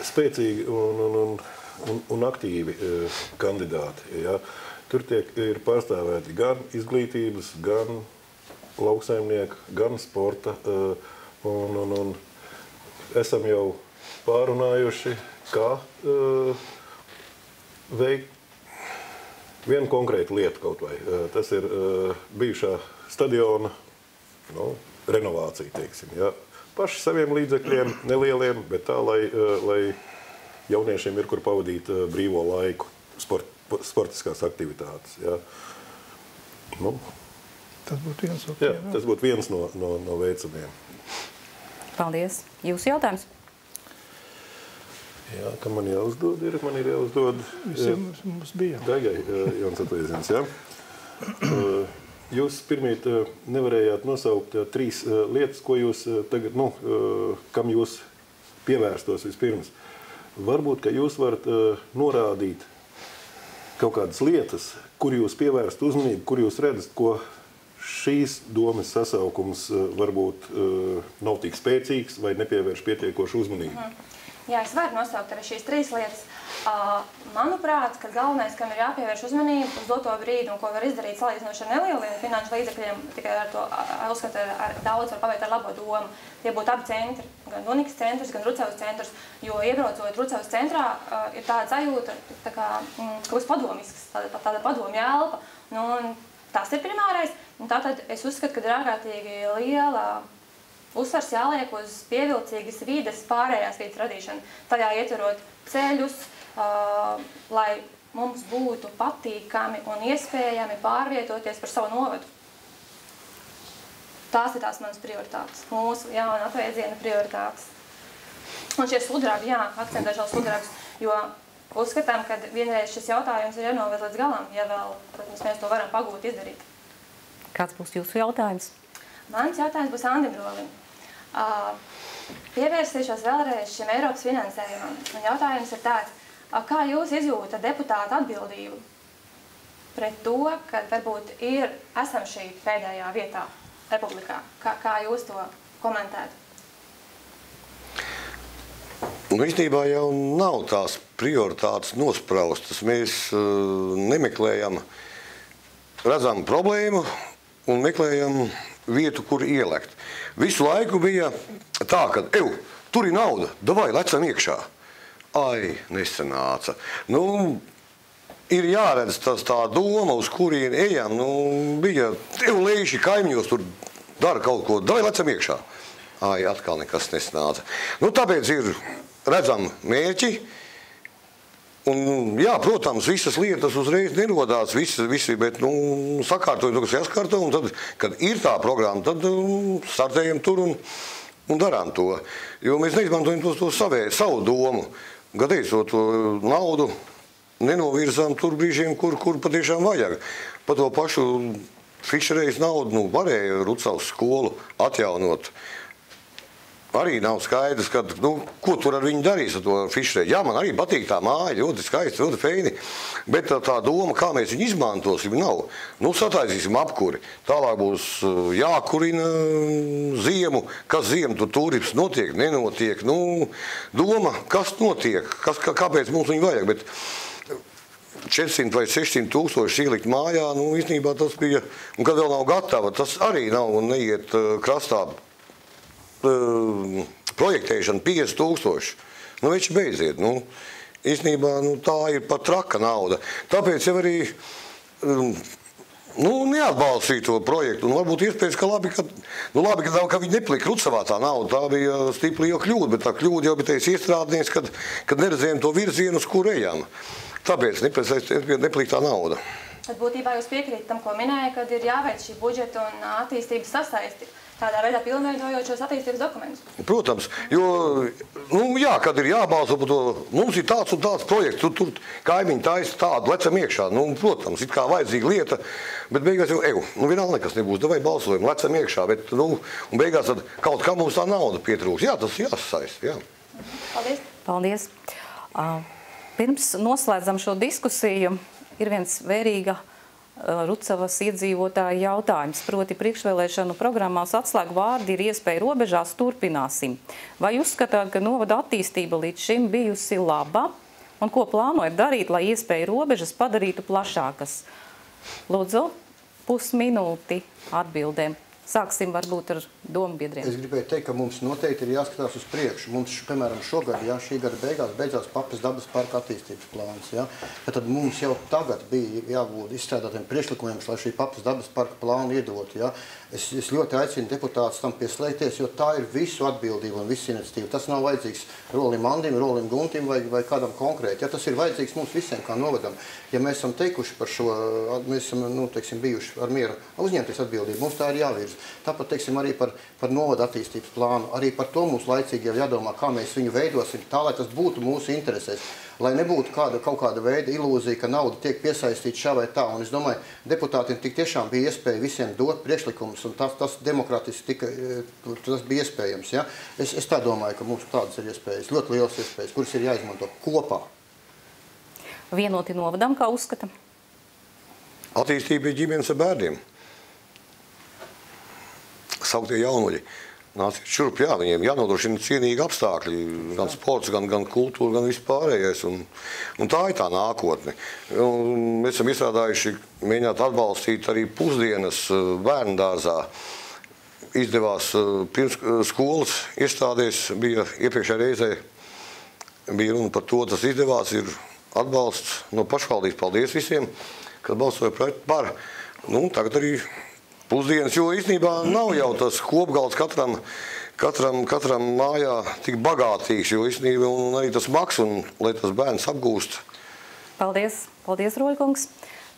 spēcīgi un, un, un, un, un aktīvi e, kandidāti. Ja? Tur tiek, ir pārstāvēti gan izglītības, gan lauksaimnieku, gan sporta. E, un, un, un esam jau pārunājuši, kā e, veikt vienu konkrētu lietu kaut vai. Tas ir bijušā stadiona nu, renovācija, teiksim. Ja? Paši saviem līdzekļiem, nelieliem, bet tā, lai, eh, lai jauniešiem ir kur pavadīt eh, brīvo laiku, sport, sportiskās aktivitātes. Ja. Nu, tas būtu viens, jā, tas būtu viens no, no, no veicamiem. Paldies. Jūsu jautājums? Jā, ka man jāuzdod, ir, man ir jāuzdod. Visiem mums bija. Daigai, eh, Jons Atvēziens, jā. Jūs pirmie nevarējāt nosaukt trīs lietas, ko jūs tagad, nu, kam jūs pievērstos vispirms. Varbūt, ka jūs varat norādīt kaut kādas lietas, kur jūs pievērst uzmanību, kur jūs redzat, ko šīs domas sasaukums varbūt nav tik spēcīgs vai nepievērš pietiekošu uzmanību. Mhm. Jā, es varu nosaukt arī šīs trīs lietas. Manuprāt, ka galvenais, kam ir jāpievērš uzmanība uz doto brīdi un ko var izdarīt salīdzinoši ar nelieliem finanšu līdzekļiem, tikai ar to uzskatu, ar daudz var paveikt ar labo domu. Tie būtu abi centri, gan Unikas centrs, gan Rucevas centrs, jo iebraucot Rucevas centrā ir tāda sajūta, tā kā, mm, ka būs padomisks, tāda, tāda padomja elpa. Nu, tas ir primārais. Un tātad es uzskatu, ka ir ārkārtīgi liela uzsvars jāliek uz pievilcīgas vides, pārējās vidas radīšanu, tajā ietverot ceļus, lai mums būtu patīkami un iespējami pārvietoties par savu novadu. Tās ir tās manas prioritātes, mūsu jauna apveidziena prioritātes. Un šie sudrabi, jā, akcentēšu vēl sudrabus, jo uzskatām, ka vienreiz šis jautājums ir jānoved līdz galam, ja vēl, protams, mēs to varam pagūt izdarīt. Kāds būs jūsu jautājums? Mans jautājums būs Andim Rolim. Uh, pievērsīšos vēlreiz šim Eiropas finansējumam. Un jautājums ir tāds, Kā jūs izjūtat deputāta atbildību pret to, ka varbūt ir, esam šī pēdējā vietā republikā? Kā, kā jūs to komentētu? Nu, īstenībā jau nav tās prioritātes nospraustas. Mēs uh, nemeklējam, redzam problēmu un meklējam vietu, kur ielikt. Visu laiku bija tā, ka, ev, tur ir nauda, davai, lecam iekšā ai, nesanāca. Nu, ir jāredz tas tā doma, uz kurien ejam. Nu, bija tev līši kaimiņos, tur dara kaut ko, dai lecam iekšā. Ai, atkal nekas nesanāca. Nu, tāpēc ir redzami mērķi. Un, jā, protams, visas lietas uzreiz nerodās, visi, visi, bet nu, sakārtojam to, kas jāskārto. Un tad, kad ir tā programma, tad um, startējam tur un, un darām to. Jo mēs neizmantojam to, to savē, savu domu gadījumā to naudu nenovirzām tur brīžiem, kur, kur patiešām vajag. Pa to pašu fišereiz naudu nu, varēja Rucavas skolu atjaunot. Arī nav skaidrs, kad, nu, ko tur ar viņu darīs ar to fišerēju. Jā, man arī patīk tā māja, ļoti skaisti, ļoti feini. Bet tā, tā doma, kā mēs viņu izmantosim, nav. Nu, sataisīsim apkuri. Tālāk būs uh, jākurina ziemu, kas ziemu tur turips notiek, nenotiek. Nu, doma, kas notiek, kas, kā, kāpēc mums viņu vajag. Bet 400 vai 600 tūkstoši ielikt mājā, nu, īstenībā tas bija, un kad vēl nav gatava, tas arī nav un neiet uh, krastā projektēšana 50 tūkstoši. Nu, viņš beidziet. Nu, īstenībā nu, tā ir pat traka nauda. Tāpēc jau arī um, nu, neatbalstīja to projektu. Un varbūt iespējams, ka labi, ka, nu, labi, ka, ka viņi neplika Rucavā tā nauda. Tā bija stipri jau kļūda, bet tā kļūda jau bija teicis iestrādnieks, kad, kad neredzējām to virzienu, uz kur ejam. Tāpēc neplika tā nauda. Tad būtībā jūs piekrītat tam, ko minēja, kad ir jāveic šī budžeta un attīstības sasaisti. Tādā veidā pilnveidojot šos attīstības dokumentus. Protams, jo, nu, jā, kad ir jābalso par to, mums ir tāds un tāds projekts, tur, tur kaimiņi taisa tādu, lecam iekšā. Nu, protams, it kā vajadzīga lieta, bet beigās jau, eju, nu, vienalga nekas nebūs, davai balsojam, lecam iekšā, bet, nu, un beigās tad kaut kā mums tā nauda pietrūks. Jā, tas jāsasaist, jā. Paldies. Paldies. Uh, pirms noslēdzam šo diskusiju, ir viens vērīga Rucavas iedzīvotāju jautājums. Proti, priekšvēlēšanu programmās atslēgu vārdi ir iespēja robežās turpināsim. Vai uzskatāt, ka novada attīstība līdz šim bijusi laba? Un ko plānojat darīt, lai iespēju robežas padarītu plašākas? Lūdzu, pusminūti atbildēm. Sāksim varbūt ar domu biedriem. Es gribēju teikt, ka mums noteikti ir jāskatās uz priekšu. Mums, piemēram, šogad, ja šī gada beigās beidzās Papas dabas parka attīstības plāns. Ja, tad mums jau tagad bija jābūt izstrādātiem priekšlikumiem, lai šī Papas dabas parka plānu iedotu. Ja. Es, es ļoti aicinu deputātus tam pieslēgties, jo tā ir visu atbildība un visu iniciatīva. Tas nav vajadzīgs Rolim Andim, Rolim Guntim vai, vai kādam konkrēti. Ja, tas ir vajadzīgs mums visiem kā novadam. Ja mēs esam teikuši par šo, mēs esam nu, teiksim, bijuši ar mieru uzņemties atbildību, mums tā ir jāvirza. Tāpat teiksim, arī par, par novada attīstības plānu. Arī par to mums laicīgi jau jādomā, kā mēs viņu veidosim, tā lai tas būtu mūsu interesēs. Lai nebūtu kāda, kaut kāda veida ilūzija, ka nauda tiek piesaistīta šā vai tā. Un es domāju, deputātiem tik tiešām bija iespēja visiem dot priekšlikumus, un tas, tas demokratiski tika, eh, tas bija iespējams. Ja? Es, es tā domāju, ka mums tādas ir iespējas, ļoti liels iespējas, kuras ir jāizmanto kopā. Vienoti novadam, kā uzskata? Attīstība ir ģimenes ar bērniem sauktie jaunuļi. Nāciet šurp, jā, viņiem jānodrošina cienīgi apstākļi, gan sports, gan, gan kultūra, gan vispārējais. Un, un tā ir tā nākotne. Un mēs esam izstrādājuši, mēģināt atbalstīt arī pusdienas eh, bērnu dārzā. Izdevās eh, pirms eh, skolas iestādēs, bija iepriekšējā reizē, bija runa par to, tas izdevās, ir atbalsts no pašvaldības. Paldies visiem, kas balsoja par. Nu, tagad arī pusdienas, jo īstenībā nav jau tas kopgals katram, katram, katram mājā tik bagātīgs, jo īstenībā un arī tas maks, un lai tas bērns apgūst. Paldies, paldies Roļkungs.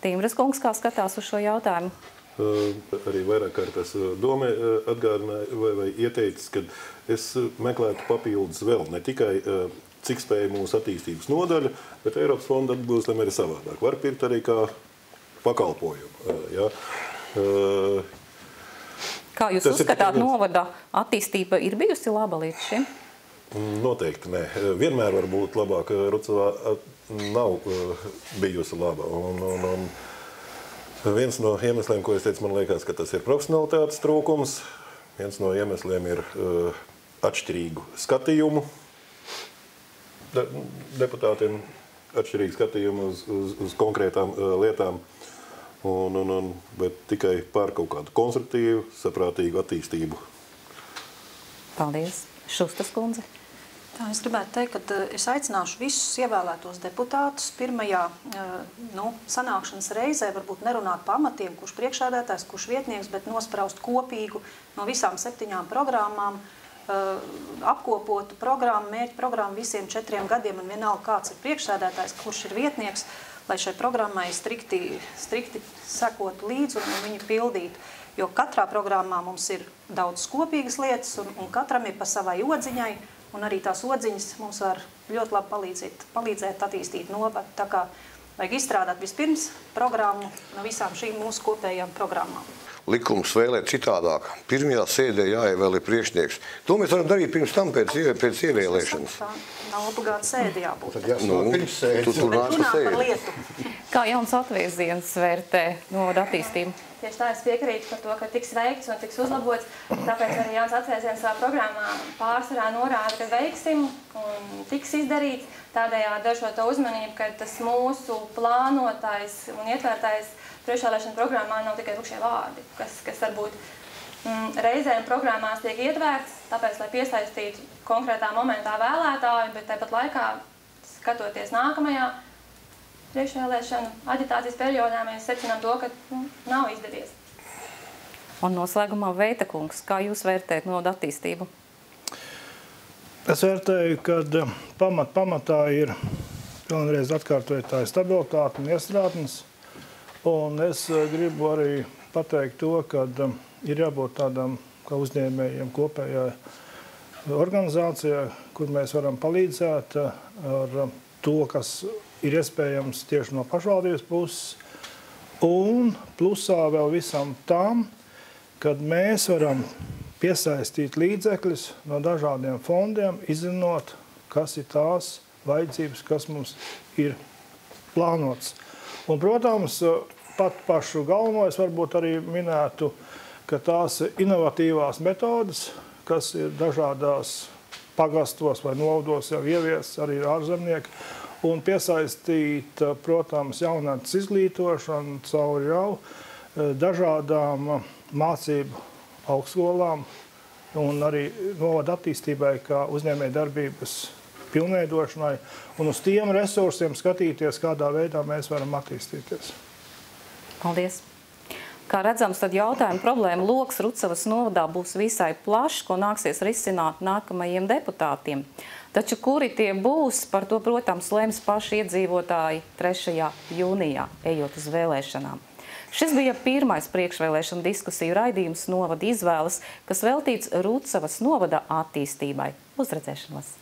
Tīmras kungs, kā skatās uz šo jautājumu? Arī vairāk kārt es domē atgādināju vai, vai ieteicis, ka es meklētu papildus vēl ne tikai cik spēja mūsu attīstības nodaļa, bet Eiropas fonda atbilstam arī savādāk. Var pirkt arī kā pakalpojumu. Ja? Kā jūs Tas uzskatāt, ir... novada attīstība ir bijusi laba līdz šim? Noteikti nē. Vienmēr var būt labāk. Rucavā nav bijusi laba. Un, un, un viens no iemesliem, ko es teicu, man liekas, ka tas ir profesionalitātes trūkums. Viens no iemesliem ir uh, atšķirīgu skatījumu. De, deputātiem atšķirīgi skatījumu uz, uz, uz konkrētām uh, lietām. Uh, un, un, un, bet tikai par kaut kādu konstruktīvu, saprātīgu attīstību. Paldies! Šustas kundze! Tā, es gribētu teikt, ka eh, es aicināšu visus ievēlētos deputātus pirmajā eh, nu, sanākšanas reizē varbūt nerunāt pamatiem, kurš priekšādētājs, kurš vietnieks, bet nospraust kopīgu no visām septiņām programmām, eh, apkopotu programmu, mērķu programmu visiem četriem gadiem un vienalga kāds ir priekšsēdētājs, kurš ir vietnieks, lai šai programmai strikti, strikti sekotu līdzi un viņu pildītu. Jo katrā programmā mums ir daudz kopīgas lietas, un, un katram ir pa savai odziņai, un arī tās odziņas mums var ļoti labi palīdzēt, palīdzēt attīstīt novadu. Tā kā vajag izstrādāt vispirms programmu no visām šīm mūsu kopējām programmām likums vēlēt citādāk. Pirmajā sēdē jāievēl ir priekšnieks. To mēs varam darīt pirms tam, pēc, pēc ievēlēšanas. Nav obligāti sēdi jābūt. Tad jāsnāk nu, pirms sēdi. Tu tur nāk par sēdi. Kā jauns atvēziens vērtē novada attīstību? Tieši tā es piekrītu par to, ka tiks veikts un tiks uzlabots. Tāpēc arī Jānis Atvēziens savā programmā pārsvarā norāda, ka veiksim un tiks izdarīts. Tādējādi došot to uzmanību, ka tas mūsu plānotais un ietvērtais priekšvēlēšana programmā nav tikai tukšie vārdi, kas, kas varbūt mm, reizēm programmās tiek ietvērts, tāpēc, lai piesaistītu konkrētā momentā vēlētāju, bet tāpat laikā, skatoties nākamajā priekšvēlēšanu aģitācijas periodā, mēs secinām to, ka nu, nav izdevies. Un noslēgumā Veita kungs, kā jūs vērtējat nodu attīstību? Es vērtēju, ka pamat, pamatā ir vēlreiz atkārtot tā stabilitāte un iestrādnes. Un es gribu arī pateikt to, ka ir jābūt tādam kā uzņēmējiem kopējai organizācijai, kur mēs varam palīdzēt ar to, kas ir iespējams tieši no pašvaldības puses. Un plusā vēl visam tam, kad mēs varam piesaistīt līdzekļus no dažādiem fondiem, izzinot, kas ir tās vajadzības, kas mums ir plānotas. Un, protams, pat pašu galveno es varbūt arī minētu, ka tās inovatīvās metodas, kas ir dažādās pagastos vai novados jau ieviestas arī ārzemnieki, un piesaistīt, protams, jaunatnes izglītošanu caur jau eh, dažādām mācību augstskolām un arī novada attīstībai, kā uzņēmē darbības pilnveidošanai, un uz tiem resursiem skatīties, kādā veidā mēs varam attīstīties. Paldies! Kā redzams, tad jautājumu problēmu loks Rucavas novadā būs visai plašs, ko nāksies risināt nākamajiem deputātiem. Taču kuri tie būs, par to, protams, lems paši iedzīvotāji 3. jūnijā, ejot uz vēlēšanām. Šis bija pirmais priekšvēlēšana diskusiju raidījums novada izvēles, kas veltīts Rūcavas novada attīstībai. Uzredzēšanos!